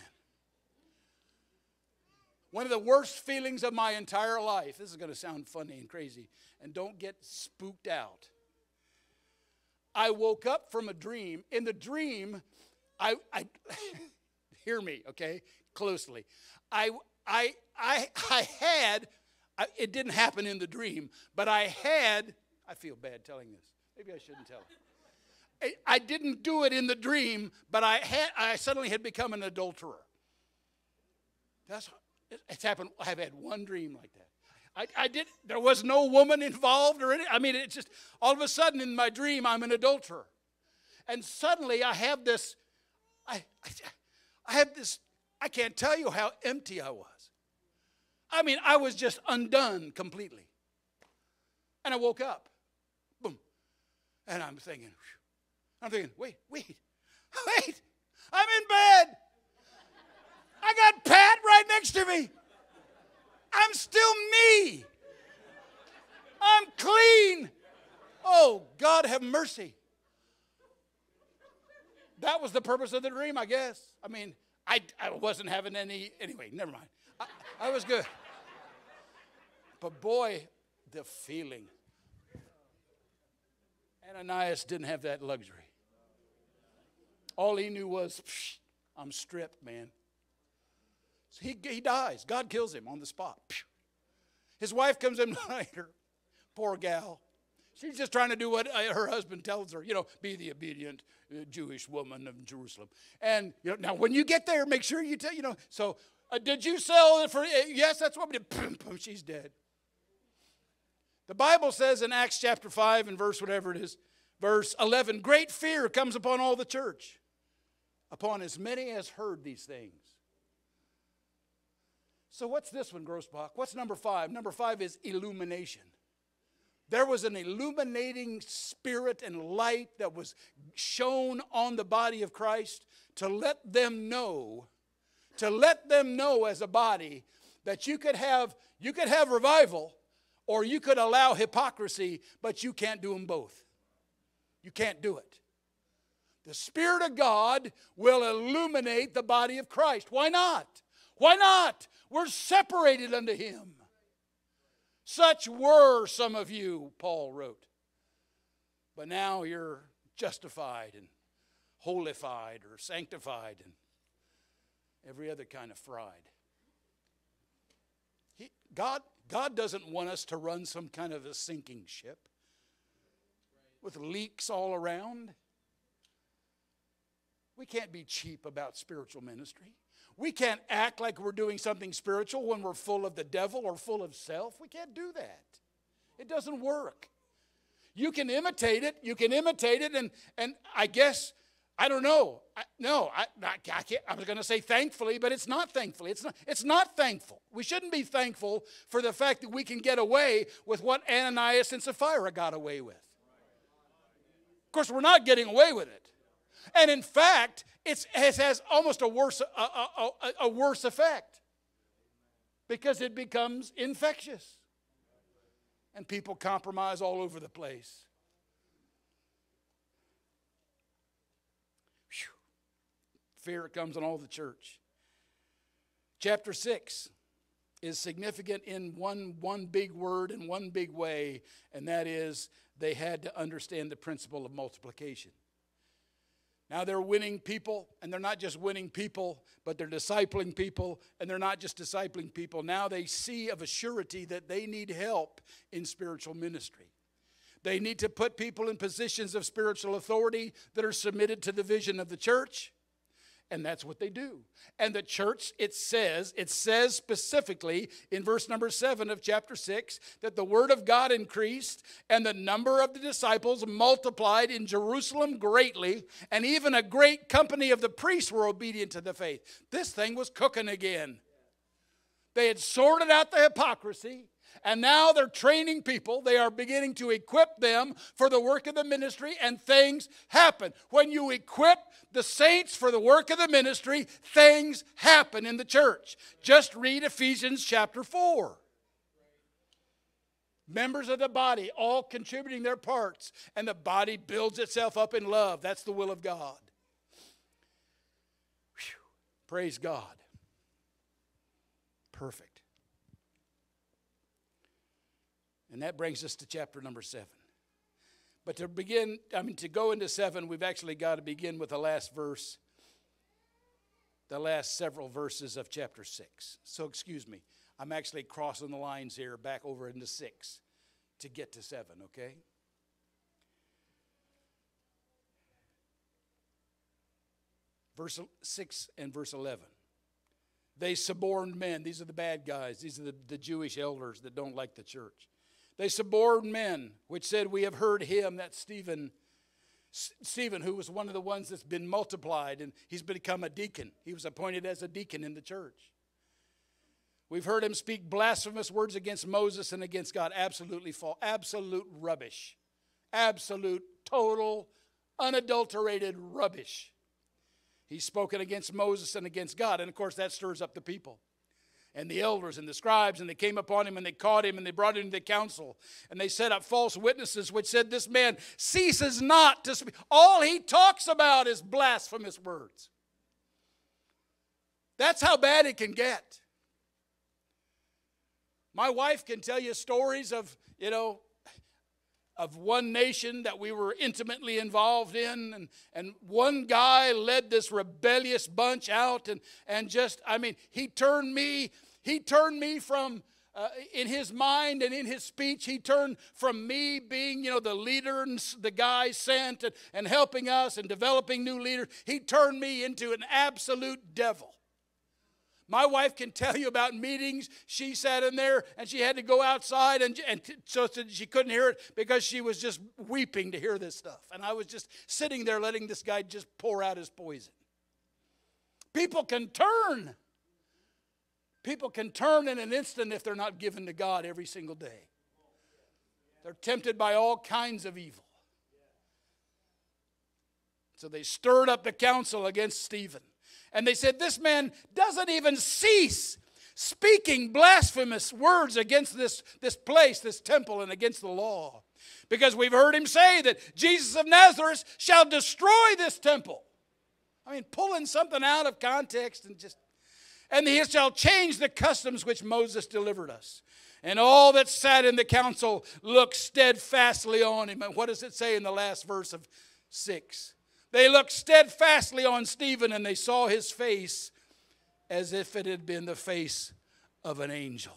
One of the worst feelings of my entire life. This is going to sound funny and crazy, and don't get spooked out. I woke up from a dream. In the dream, I, I *laughs* hear me, okay, closely. I, I, I, I had, I, it didn't happen in the dream, but I had, I feel bad telling this. Maybe I shouldn't tell. I, I didn't do it in the dream, but I had, I suddenly had become an adulterer. That's, it's happened. I've had one dream like that. I, I did. There was no woman involved or any. I mean, it's just all of a sudden in my dream I'm an adulterer, and suddenly I have this. I, I, I have this. I can't tell you how empty I was. I mean, I was just undone completely. And I woke up, boom, and I'm thinking, I'm thinking, wait, wait, *laughs* wait, I'm in bed. I got Pat right next to me. I'm still me. I'm clean. Oh, God, have mercy. That was the purpose of the dream, I guess. I mean, I, I wasn't having any, anyway, never mind. I, I was good. But boy, the feeling. Ananias didn't have that luxury. All he knew was, I'm stripped, man. So he, he dies. God kills him on the spot. His wife comes in *laughs* later. Poor gal. She's just trying to do what uh, her husband tells her, you know, be the obedient uh, Jewish woman of Jerusalem. And you know, now when you get there, make sure you tell, you know, so uh, did you sell it for, uh, yes, that's what we did. Boom, boom, she's dead. The Bible says in Acts chapter 5 and verse whatever it is, verse 11, great fear comes upon all the church, upon as many as heard these things. So, what's this one, Grosbach? What's number five? Number five is illumination. There was an illuminating spirit and light that was shown on the body of Christ to let them know, to let them know as a body that you could have, you could have revival or you could allow hypocrisy, but you can't do them both. You can't do it. The Spirit of God will illuminate the body of Christ. Why not? Why not? We're separated unto him. Such were some of you, Paul wrote. But now you're justified and holified or sanctified and every other kind of fried. He, God, God doesn't want us to run some kind of a sinking ship with leaks all around. We can't be cheap about spiritual ministry. We can't act like we're doing something spiritual when we're full of the devil or full of self. We can't do that. It doesn't work. You can imitate it, you can imitate it, and, and I guess, I don't know. I, no, I, I, can't, I was going to say thankfully, but it's not thankfully. It's not, it's not thankful. We shouldn't be thankful for the fact that we can get away with what Ananias and Sapphira got away with. Of course, we're not getting away with it. And in fact, it has almost a worse, a, a, a, worse effect because it becomes infectious. And people compromise all over the place. Fear comes on all the church. Chapter 6 is significant in one, one big word and one big way, and that is they had to understand the principle of multiplication. Now they're winning people, and they're not just winning people, but they're discipling people, and they're not just discipling people. Now they see of a surety that they need help in spiritual ministry. They need to put people in positions of spiritual authority that are submitted to the vision of the church. And that's what they do. And the church, it says, it says specifically in verse number seven of chapter six that the word of God increased and the number of the disciples multiplied in Jerusalem greatly, and even a great company of the priests were obedient to the faith. This thing was cooking again. They had sorted out the hypocrisy. And now they're training people. They are beginning to equip them for the work of the ministry, and things happen. When you equip the saints for the work of the ministry, things happen in the church. Just read Ephesians chapter 4. Members of the body all contributing their parts, and the body builds itself up in love. That's the will of God. Whew. Praise God. Perfect. And that brings us to chapter number seven. But to begin, I mean, to go into seven, we've actually got to begin with the last verse, the last several verses of chapter six. So, excuse me, I'm actually crossing the lines here back over into six to get to seven, okay? Verse 6 and verse 11. They suborned men. These are the bad guys. These are the, the Jewish elders that don't like the church. They suborned men, which said, We have heard him, that Stephen, Stephen, who was one of the ones that's been multiplied, and he's become a deacon. He was appointed as a deacon in the church. We've heard him speak blasphemous words against Moses and against God. Absolutely false. Absolute rubbish. Absolute, total, unadulterated rubbish. He's spoken against Moses and against God. And of course, that stirs up the people and the elders and the scribes, and they came upon him and they caught him and they brought him to the council. And they set up false witnesses, which said, This man ceases not to speak. All he talks about is blasphemous words. That's how bad it can get. My wife can tell you stories of, you know, of one nation that we were intimately involved in and, and one guy led this rebellious bunch out and, and just i mean he turned me he turned me from uh, in his mind and in his speech he turned from me being you know the leader and the guy sent and, and helping us and developing new leaders he turned me into an absolute devil my wife can tell you about meetings. She sat in there and she had to go outside, and, and so she couldn't hear it because she was just weeping to hear this stuff. And I was just sitting there letting this guy just pour out his poison. People can turn. People can turn in an instant if they're not given to God every single day. They're tempted by all kinds of evil. So they stirred up the council against Stephen. And they said, This man doesn't even cease speaking blasphemous words against this, this place, this temple, and against the law. Because we've heard him say that Jesus of Nazareth shall destroy this temple. I mean, pulling something out of context and just, and he shall change the customs which Moses delivered us. And all that sat in the council looked steadfastly on him. And what does it say in the last verse of 6? They looked steadfastly on Stephen and they saw his face as if it had been the face of an angel.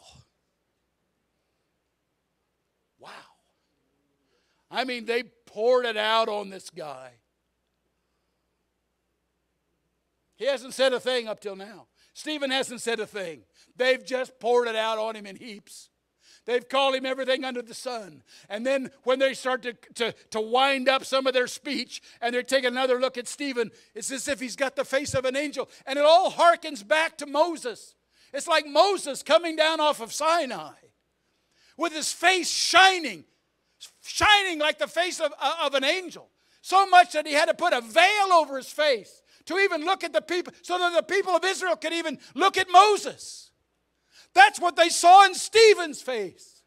Wow. I mean, they poured it out on this guy. He hasn't said a thing up till now. Stephen hasn't said a thing. They've just poured it out on him in heaps. They've called him everything under the sun. And then when they start to, to, to wind up some of their speech and they're taking another look at Stephen, it's as if he's got the face of an angel. And it all harkens back to Moses. It's like Moses coming down off of Sinai with his face shining, shining like the face of, of an angel. So much that he had to put a veil over his face to even look at the people, so that the people of Israel could even look at Moses. That's what they saw in Stephen's face.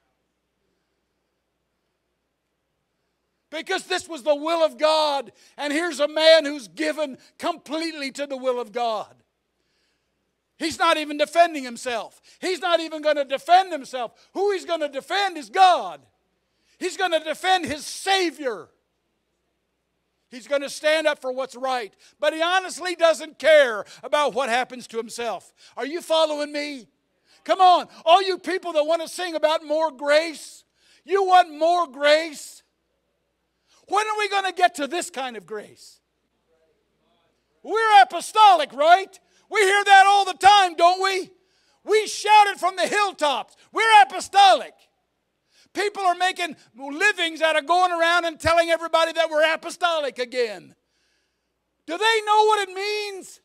Because this was the will of God. And here's a man who's given completely to the will of God. He's not even defending himself. He's not even going to defend himself. Who he's going to defend is God. He's going to defend his Savior. He's going to stand up for what's right. But he honestly doesn't care about what happens to himself. Are you following me? Come on, all you people that want to sing about more grace, you want more grace? When are we going to get to this kind of grace? We're apostolic, right? We hear that all the time, don't we? We shout it from the hilltops. We're apostolic. People are making livings out of going around and telling everybody that we're apostolic again. Do they know what it means?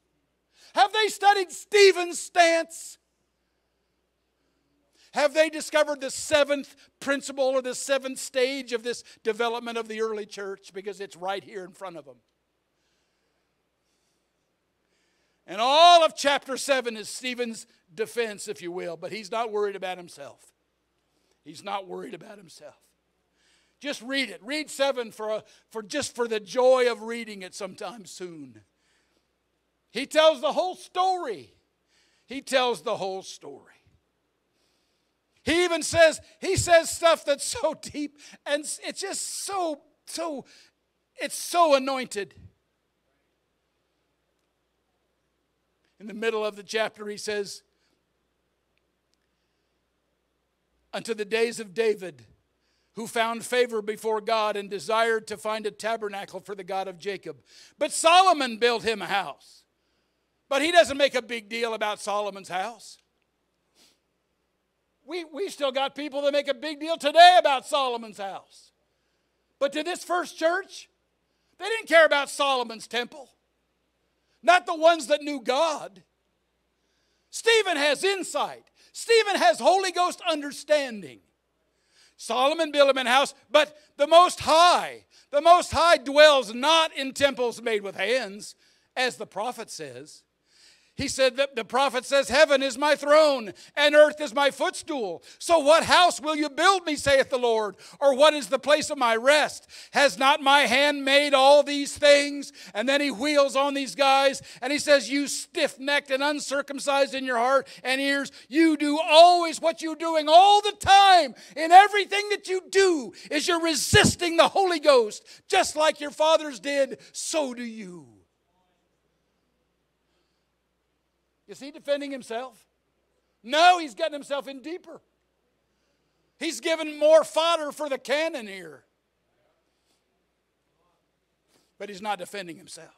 Have they studied Stephen's stance? Have they discovered the seventh principle or the seventh stage of this development of the early church? Because it's right here in front of them. And all of chapter 7 is Stephen's defense, if you will, but he's not worried about himself. He's not worried about himself. Just read it. Read 7 for, a, for just for the joy of reading it sometime soon. He tells the whole story. He tells the whole story. He even says, he says stuff that's so deep and it's just so, so, it's so anointed. In the middle of the chapter, he says, Unto the days of David, who found favor before God and desired to find a tabernacle for the God of Jacob. But Solomon built him a house. But he doesn't make a big deal about Solomon's house. We, we still got people that make a big deal today about Solomon's house. But to this first church, they didn't care about Solomon's temple, not the ones that knew God. Stephen has insight, Stephen has Holy Ghost understanding. Solomon built him a house, but the Most High, the Most High dwells not in temples made with hands, as the prophet says. He said that the prophet says, Heaven is my throne and earth is my footstool. So, what house will you build me, saith the Lord? Or what is the place of my rest? Has not my hand made all these things? And then he wheels on these guys and he says, You stiff necked and uncircumcised in your heart and ears, you do always what you're doing all the time. In everything that you do, is you're resisting the Holy Ghost, just like your fathers did, so do you. Is he defending himself? No, he's getting himself in deeper. He's given more fodder for the cannon here. But he's not defending himself.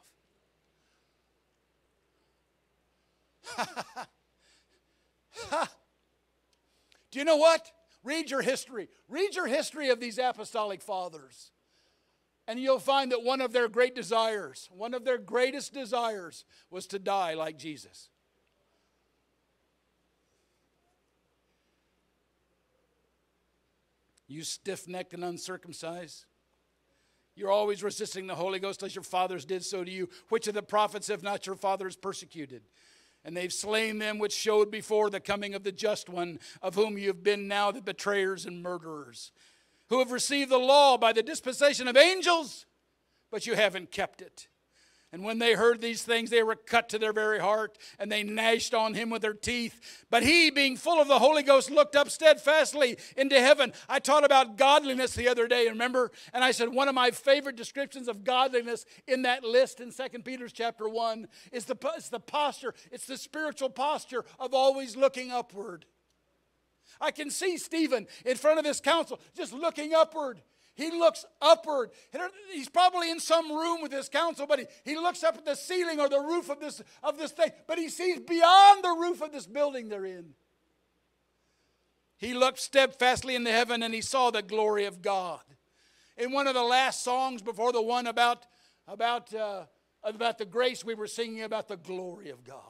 *laughs* Do you know what? Read your history. Read your history of these apostolic fathers. And you'll find that one of their great desires, one of their greatest desires, was to die like Jesus. You stiff necked and uncircumcised. You're always resisting the Holy Ghost as your fathers did so to you. Which of the prophets have not your fathers persecuted? And they've slain them which showed before the coming of the just one, of whom you have been now the betrayers and murderers, who have received the law by the dispensation of angels, but you haven't kept it. And when they heard these things, they were cut to their very heart, and they gnashed on him with their teeth. But he, being full of the Holy Ghost, looked up steadfastly into heaven. I taught about godliness the other day, remember? And I said one of my favorite descriptions of godliness in that list in 2 Peter's chapter 1 is the, it's the posture, it's the spiritual posture of always looking upward. I can see Stephen in front of this council just looking upward he looks upward. He's probably in some room with his council, but he, he looks up at the ceiling or the roof of this, of this thing, but he sees beyond the roof of this building they're in. He looked steadfastly into heaven and he saw the glory of God. In one of the last songs before the one about, about, uh, about the grace, we were singing about the glory of God.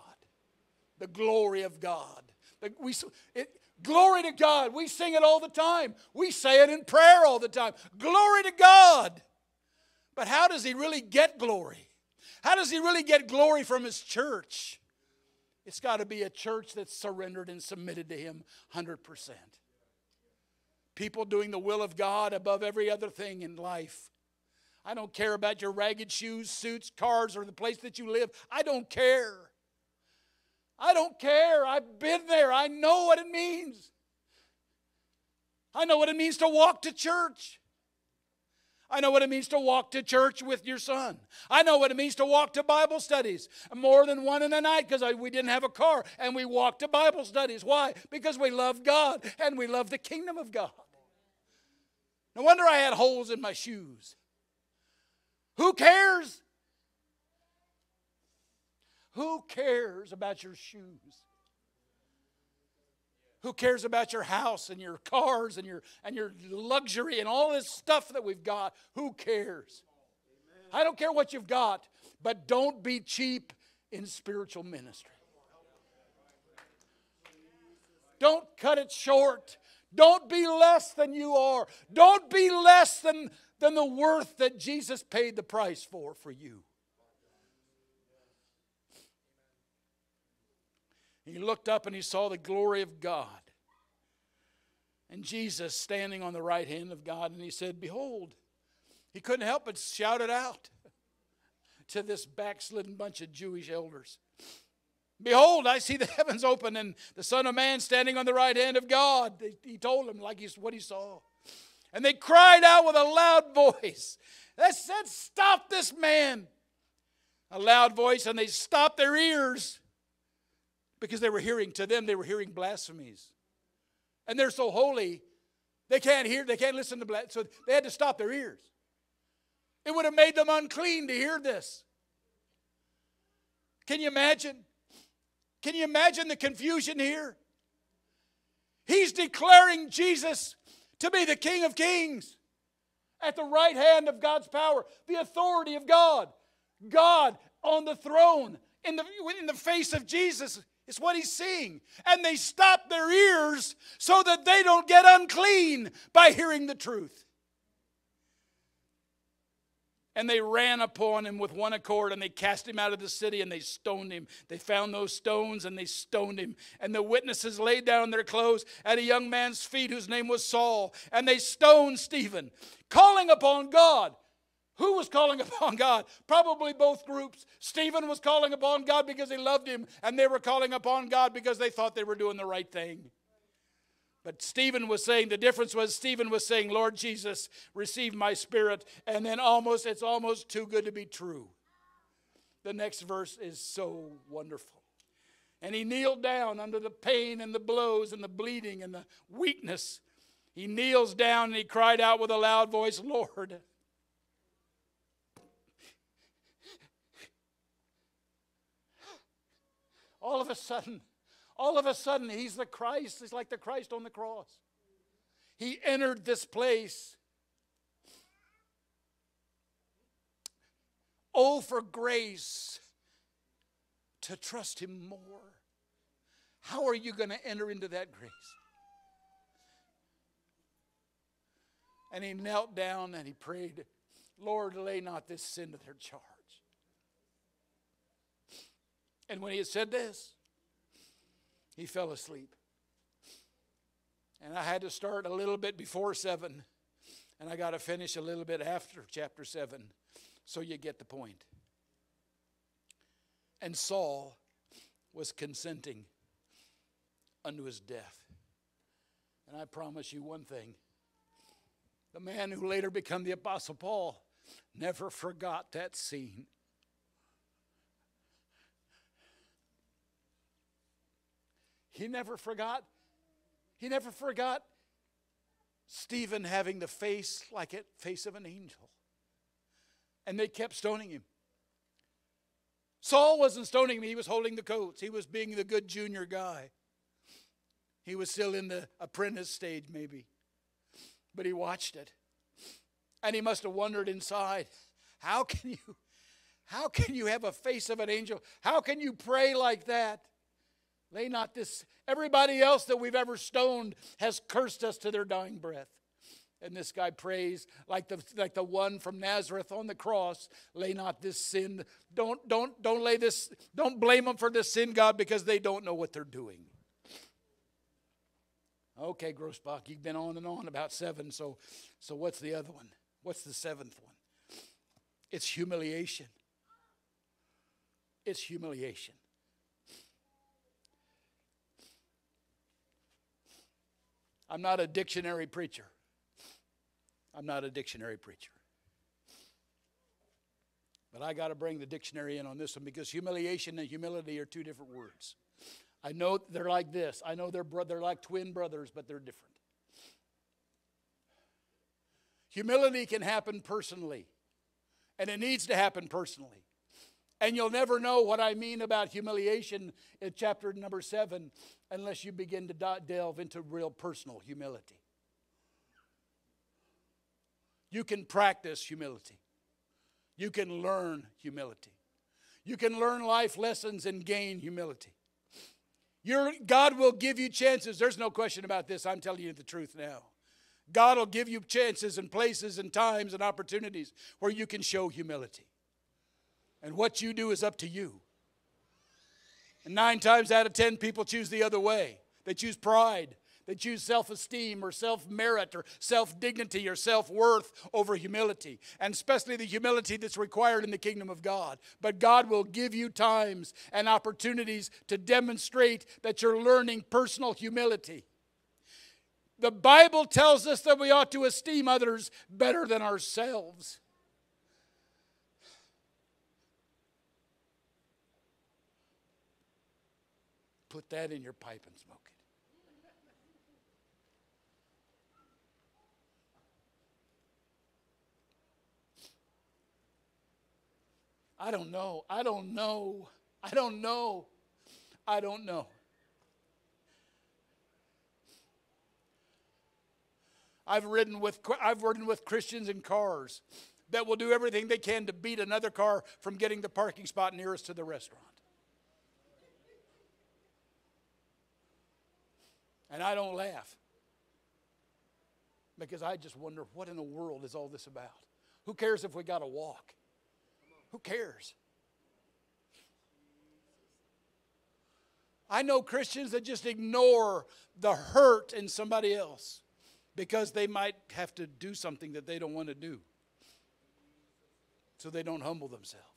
The glory of God. The, we, it, Glory to God. We sing it all the time. We say it in prayer all the time. Glory to God. But how does he really get glory? How does he really get glory from his church? It's got to be a church that's surrendered and submitted to him 100%. People doing the will of God above every other thing in life. I don't care about your ragged shoes, suits, cars, or the place that you live. I don't care. I don't care. I've been there. I know what it means. I know what it means to walk to church. I know what it means to walk to church with your son. I know what it means to walk to Bible studies more than one in a night because we didn't have a car and we walked to Bible studies. Why? Because we love God and we love the kingdom of God. No wonder I had holes in my shoes. Who cares? Who cares about your shoes? Who cares about your house and your cars and your, and your luxury and all this stuff that we've got? Who cares? I don't care what you've got, but don't be cheap in spiritual ministry. Don't cut it short. Don't be less than you are. Don't be less than, than the worth that Jesus paid the price for for you. He looked up and he saw the glory of God. And Jesus standing on the right hand of God, and he said, Behold, he couldn't help but shout it out. *laughs* to this backslidden bunch of Jewish elders. Behold, I see the *laughs* heavens open and the Son of Man standing on the right hand of God. He told them like he's what he saw. And they cried out with a loud voice. They said, Stop this man. A loud voice, and they stopped their ears because they were hearing, to them, they were hearing blasphemies. And they're so holy, they can't hear, they can't listen to blasphemies. So they had to stop their ears. It would have made them unclean to hear this. Can you imagine? Can you imagine the confusion here? He's declaring Jesus to be the King of Kings at the right hand of God's power, the authority of God. God on the throne in the, in the face of Jesus is what he's seeing. And they stop their ears so that they don't get unclean by hearing the truth. And they ran upon him with one accord and they cast him out of the city and they stoned him. They found those stones and they stoned him. And the witnesses laid down their clothes at a young man's feet whose name was Saul. And they stoned Stephen, calling upon God. Who was calling *laughs* upon God? Probably both groups. Stephen was calling upon God because he loved him, and they were calling upon God because they thought they were doing the right thing. But Stephen was saying, the difference was Stephen was saying, Lord Jesus, receive my spirit. And then almost, it's almost too good to be true. The next verse is so wonderful. And he kneeled down under the pain and the blows and the bleeding and the weakness. He kneels down and he cried out with a loud voice, Lord. All of a sudden, all of a sudden, he's the Christ. He's like the Christ on the cross. He entered this place. Oh, for grace to trust him more. How are you going to enter into that grace? And he knelt down and he prayed, Lord, lay not this sin to their charge. And when he had said this, he fell asleep. And I had to start a little bit before 7, and I got to finish a little bit after chapter 7, so you get the point. And Saul was consenting unto his death. And I promise you one thing the man who later became the Apostle Paul never forgot that scene. He never forgot. He never forgot Stephen having the face like a face of an angel. And they kept stoning him. Saul wasn't stoning him, he was holding the coats. He was being the good junior guy. He was still in the apprentice stage, maybe. But he watched it. And he must have wondered inside, how can you how can you have a face of an angel? How can you pray like that? Lay not this. Everybody else that we've ever stoned has cursed us to their dying breath. And this guy prays like the, like the one from Nazareth on the cross. Lay not this sin. Don't, don't, don't lay this, don't blame them for this sin, God, because they don't know what they're doing. Okay, Grosbach, you've been on and on about seven, so, so what's the other one? What's the seventh one? It's humiliation. It's humiliation. I'm not a dictionary preacher. I'm not a dictionary preacher. But I got to bring the dictionary in on this one because humiliation and humility are two different words. I know they're like this. I know they're, bro- they're like twin brothers, but they're different. Humility can happen personally, and it needs to happen personally. And you'll never know what I mean about humiliation in chapter number seven unless you begin to delve into real personal humility. You can practice humility, you can learn humility, you can learn life lessons and gain humility. Your, God will give you chances. There's no question about this. I'm telling you the truth now. God will give you chances and places and times and opportunities where you can show humility. And what you do is up to you. And nine times out of ten, people choose the other way. They choose pride, They choose self esteem or self merit or self dignity or self worth over humility, and especially the humility that's required in the kingdom of God. But God will give you times and opportunities to demonstrate that you're learning personal humility. The Bible tells us that we ought to esteem others better than ourselves. Put that in your pipe and smoke it. I don't know. I don't know. I don't know. I don't know. I've ridden with I've ridden with Christians in cars that will do everything they can to beat another car from getting the parking spot nearest to the restaurant. And I don't laugh because I just wonder what in the world is all this about? Who cares if we got to walk? Who cares? I know Christians that just ignore the hurt in somebody else because they might have to do something that they don't want to do. So they don't humble themselves.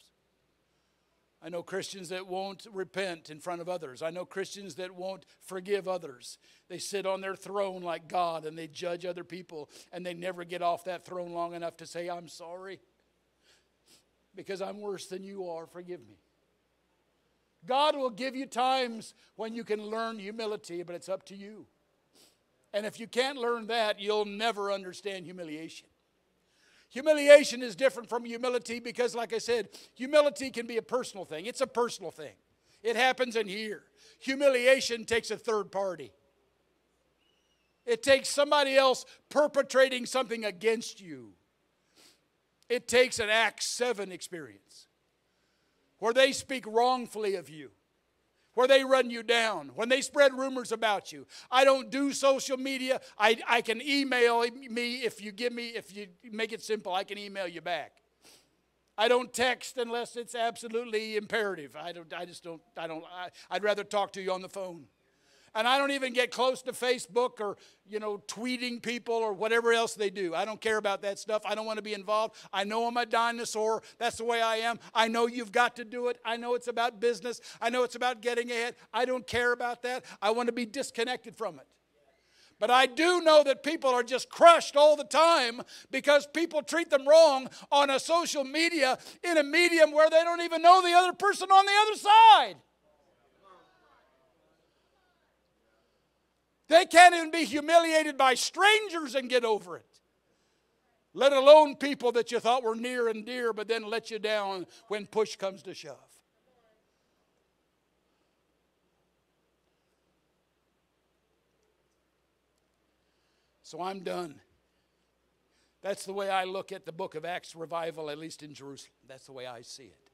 I know Christians that won't repent in front of others. I know Christians that won't forgive others. They sit on their throne like God and they judge other people and they never get off that throne long enough to say, I'm sorry because I'm worse than you are. Forgive me. God will give you times when you can learn humility, but it's up to you. And if you can't learn that, you'll never understand humiliation. Humiliation is different from humility because, like I said, humility can be a personal thing. It's a personal thing, it happens in here. Humiliation takes a third party, it takes somebody else perpetrating something against you. It takes an Acts 7 experience where they speak wrongfully of you where they run you down, when they spread rumors about you. I don't do social media. I, I can email me if you give me, if you make it simple, I can email you back. I don't text unless it's absolutely imperative. I, don't, I just don't, I don't, I, I'd rather talk to you on the phone. And I don't even get close to Facebook or, you know, tweeting people or whatever else they do. I don't care about that stuff. I don't want to be involved. I know I'm a dinosaur. That's the way I am. I know you've got to do it. I know it's about business. I know it's about getting ahead. I don't care about that. I want to be disconnected from it. But I do know that people are just crushed all the time because people treat them wrong on a social media in a medium where they don't even know the other person on the other side. They can't even be humiliated by strangers and get over it. Let alone people that you thought were near and dear, but then let you down when push comes to shove. So I'm done. That's the way I look at the book of Acts revival, at least in Jerusalem. That's the way I see it.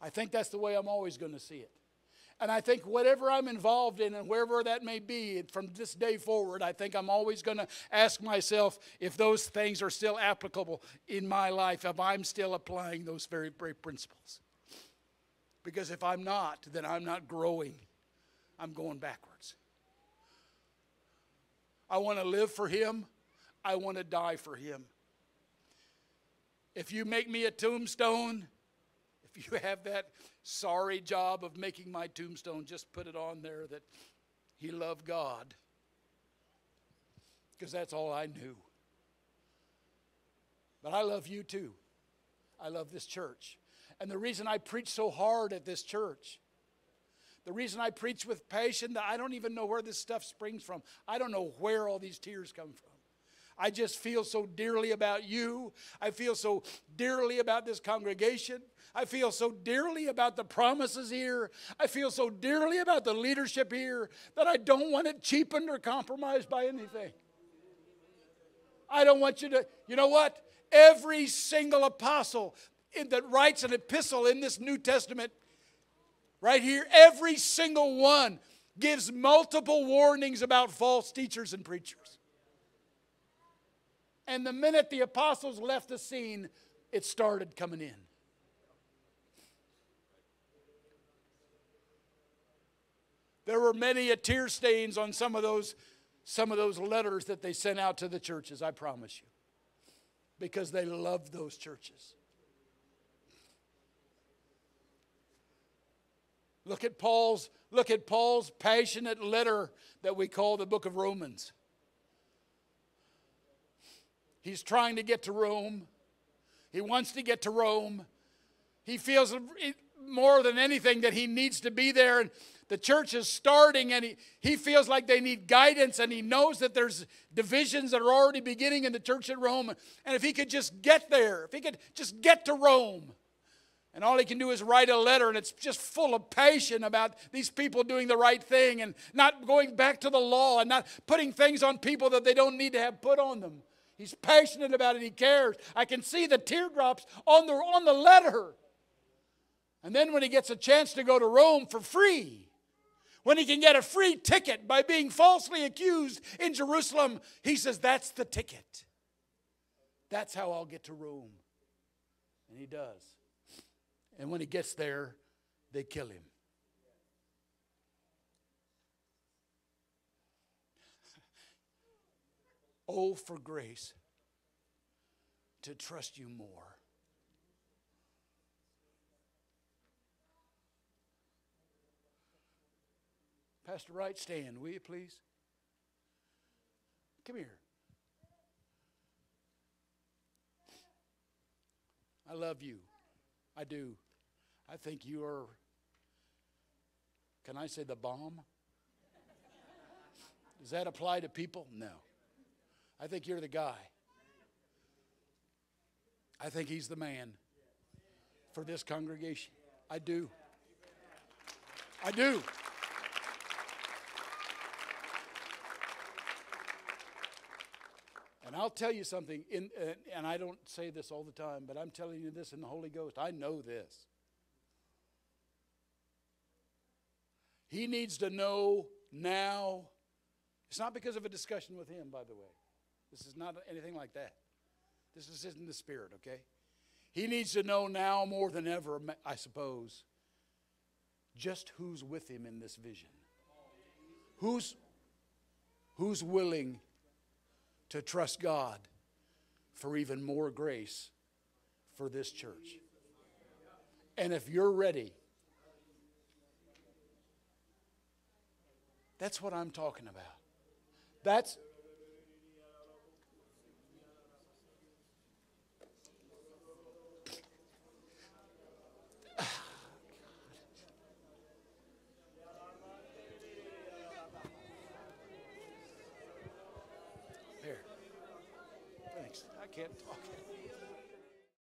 I think that's the way I'm always going to see it. And I think whatever I'm involved in and wherever that may be, from this day forward, I think I'm always going to ask myself if those things are still applicable in my life, if I'm still applying those very, very principles. Because if I'm not, then I'm not growing, I'm going backwards. I want to live for Him, I want to die for Him. If you make me a tombstone, if you have that sorry job of making my tombstone, just put it on there that he loved God. Because that's all I knew. But I love you too. I love this church. And the reason I preach so hard at this church, the reason I preach with passion, that I don't even know where this stuff springs from. I don't know where all these tears come from. I just feel so dearly about you. I feel so dearly about this congregation. I feel so dearly about the promises here. I feel so dearly about the leadership here that I don't want it cheapened or compromised by anything. I don't want you to, you know what? Every single apostle that writes an epistle in this New Testament, right here, every single one gives multiple warnings about false teachers and preachers. And the minute the apostles left the scene, it started coming in. There were many a tear stains on some of those some of those letters that they sent out to the churches, I promise you, because they loved those churches. Look at Paul's look at Paul's passionate letter that we call the book of Romans. He's trying to get to Rome. He wants to get to Rome. He feels more than anything that he needs to be there and the church is starting and he, he feels like they need guidance and he knows that there's divisions that are already beginning in the church at Rome. And if he could just get there, if he could just get to Rome, and all he can do is write a letter, and it's just full of passion about these people doing the right thing and not going back to the law and not putting things on people that they don't need to have put on them. He's passionate about it, he cares. I can see the teardrops on the, on the letter. And then when he gets a chance to go to Rome for free, when he can get a free ticket by being falsely accused in Jerusalem, he says, That's the ticket. That's how I'll get to Rome. And he does. And when he gets there, they kill him. Oh, for grace to trust you more. Pastor Wright, stand, will you please? Come here. I love you. I do. I think you are, can I say the bomb? Does that apply to people? No. I think you're the guy. I think he's the man for this congregation. I do. I do. And I'll tell you something, in, uh, and I don't say this all the time, but I'm telling you this in the Holy Ghost. I know this. He needs to know now. It's not because of a discussion with him, by the way. This is not anything like that. This is in the Spirit, okay? He needs to know now more than ever, I suppose, just who's with him in this vision. Who's, who's willing to trust God for even more grace for this church. And if you're ready, that's what I'm talking about. That's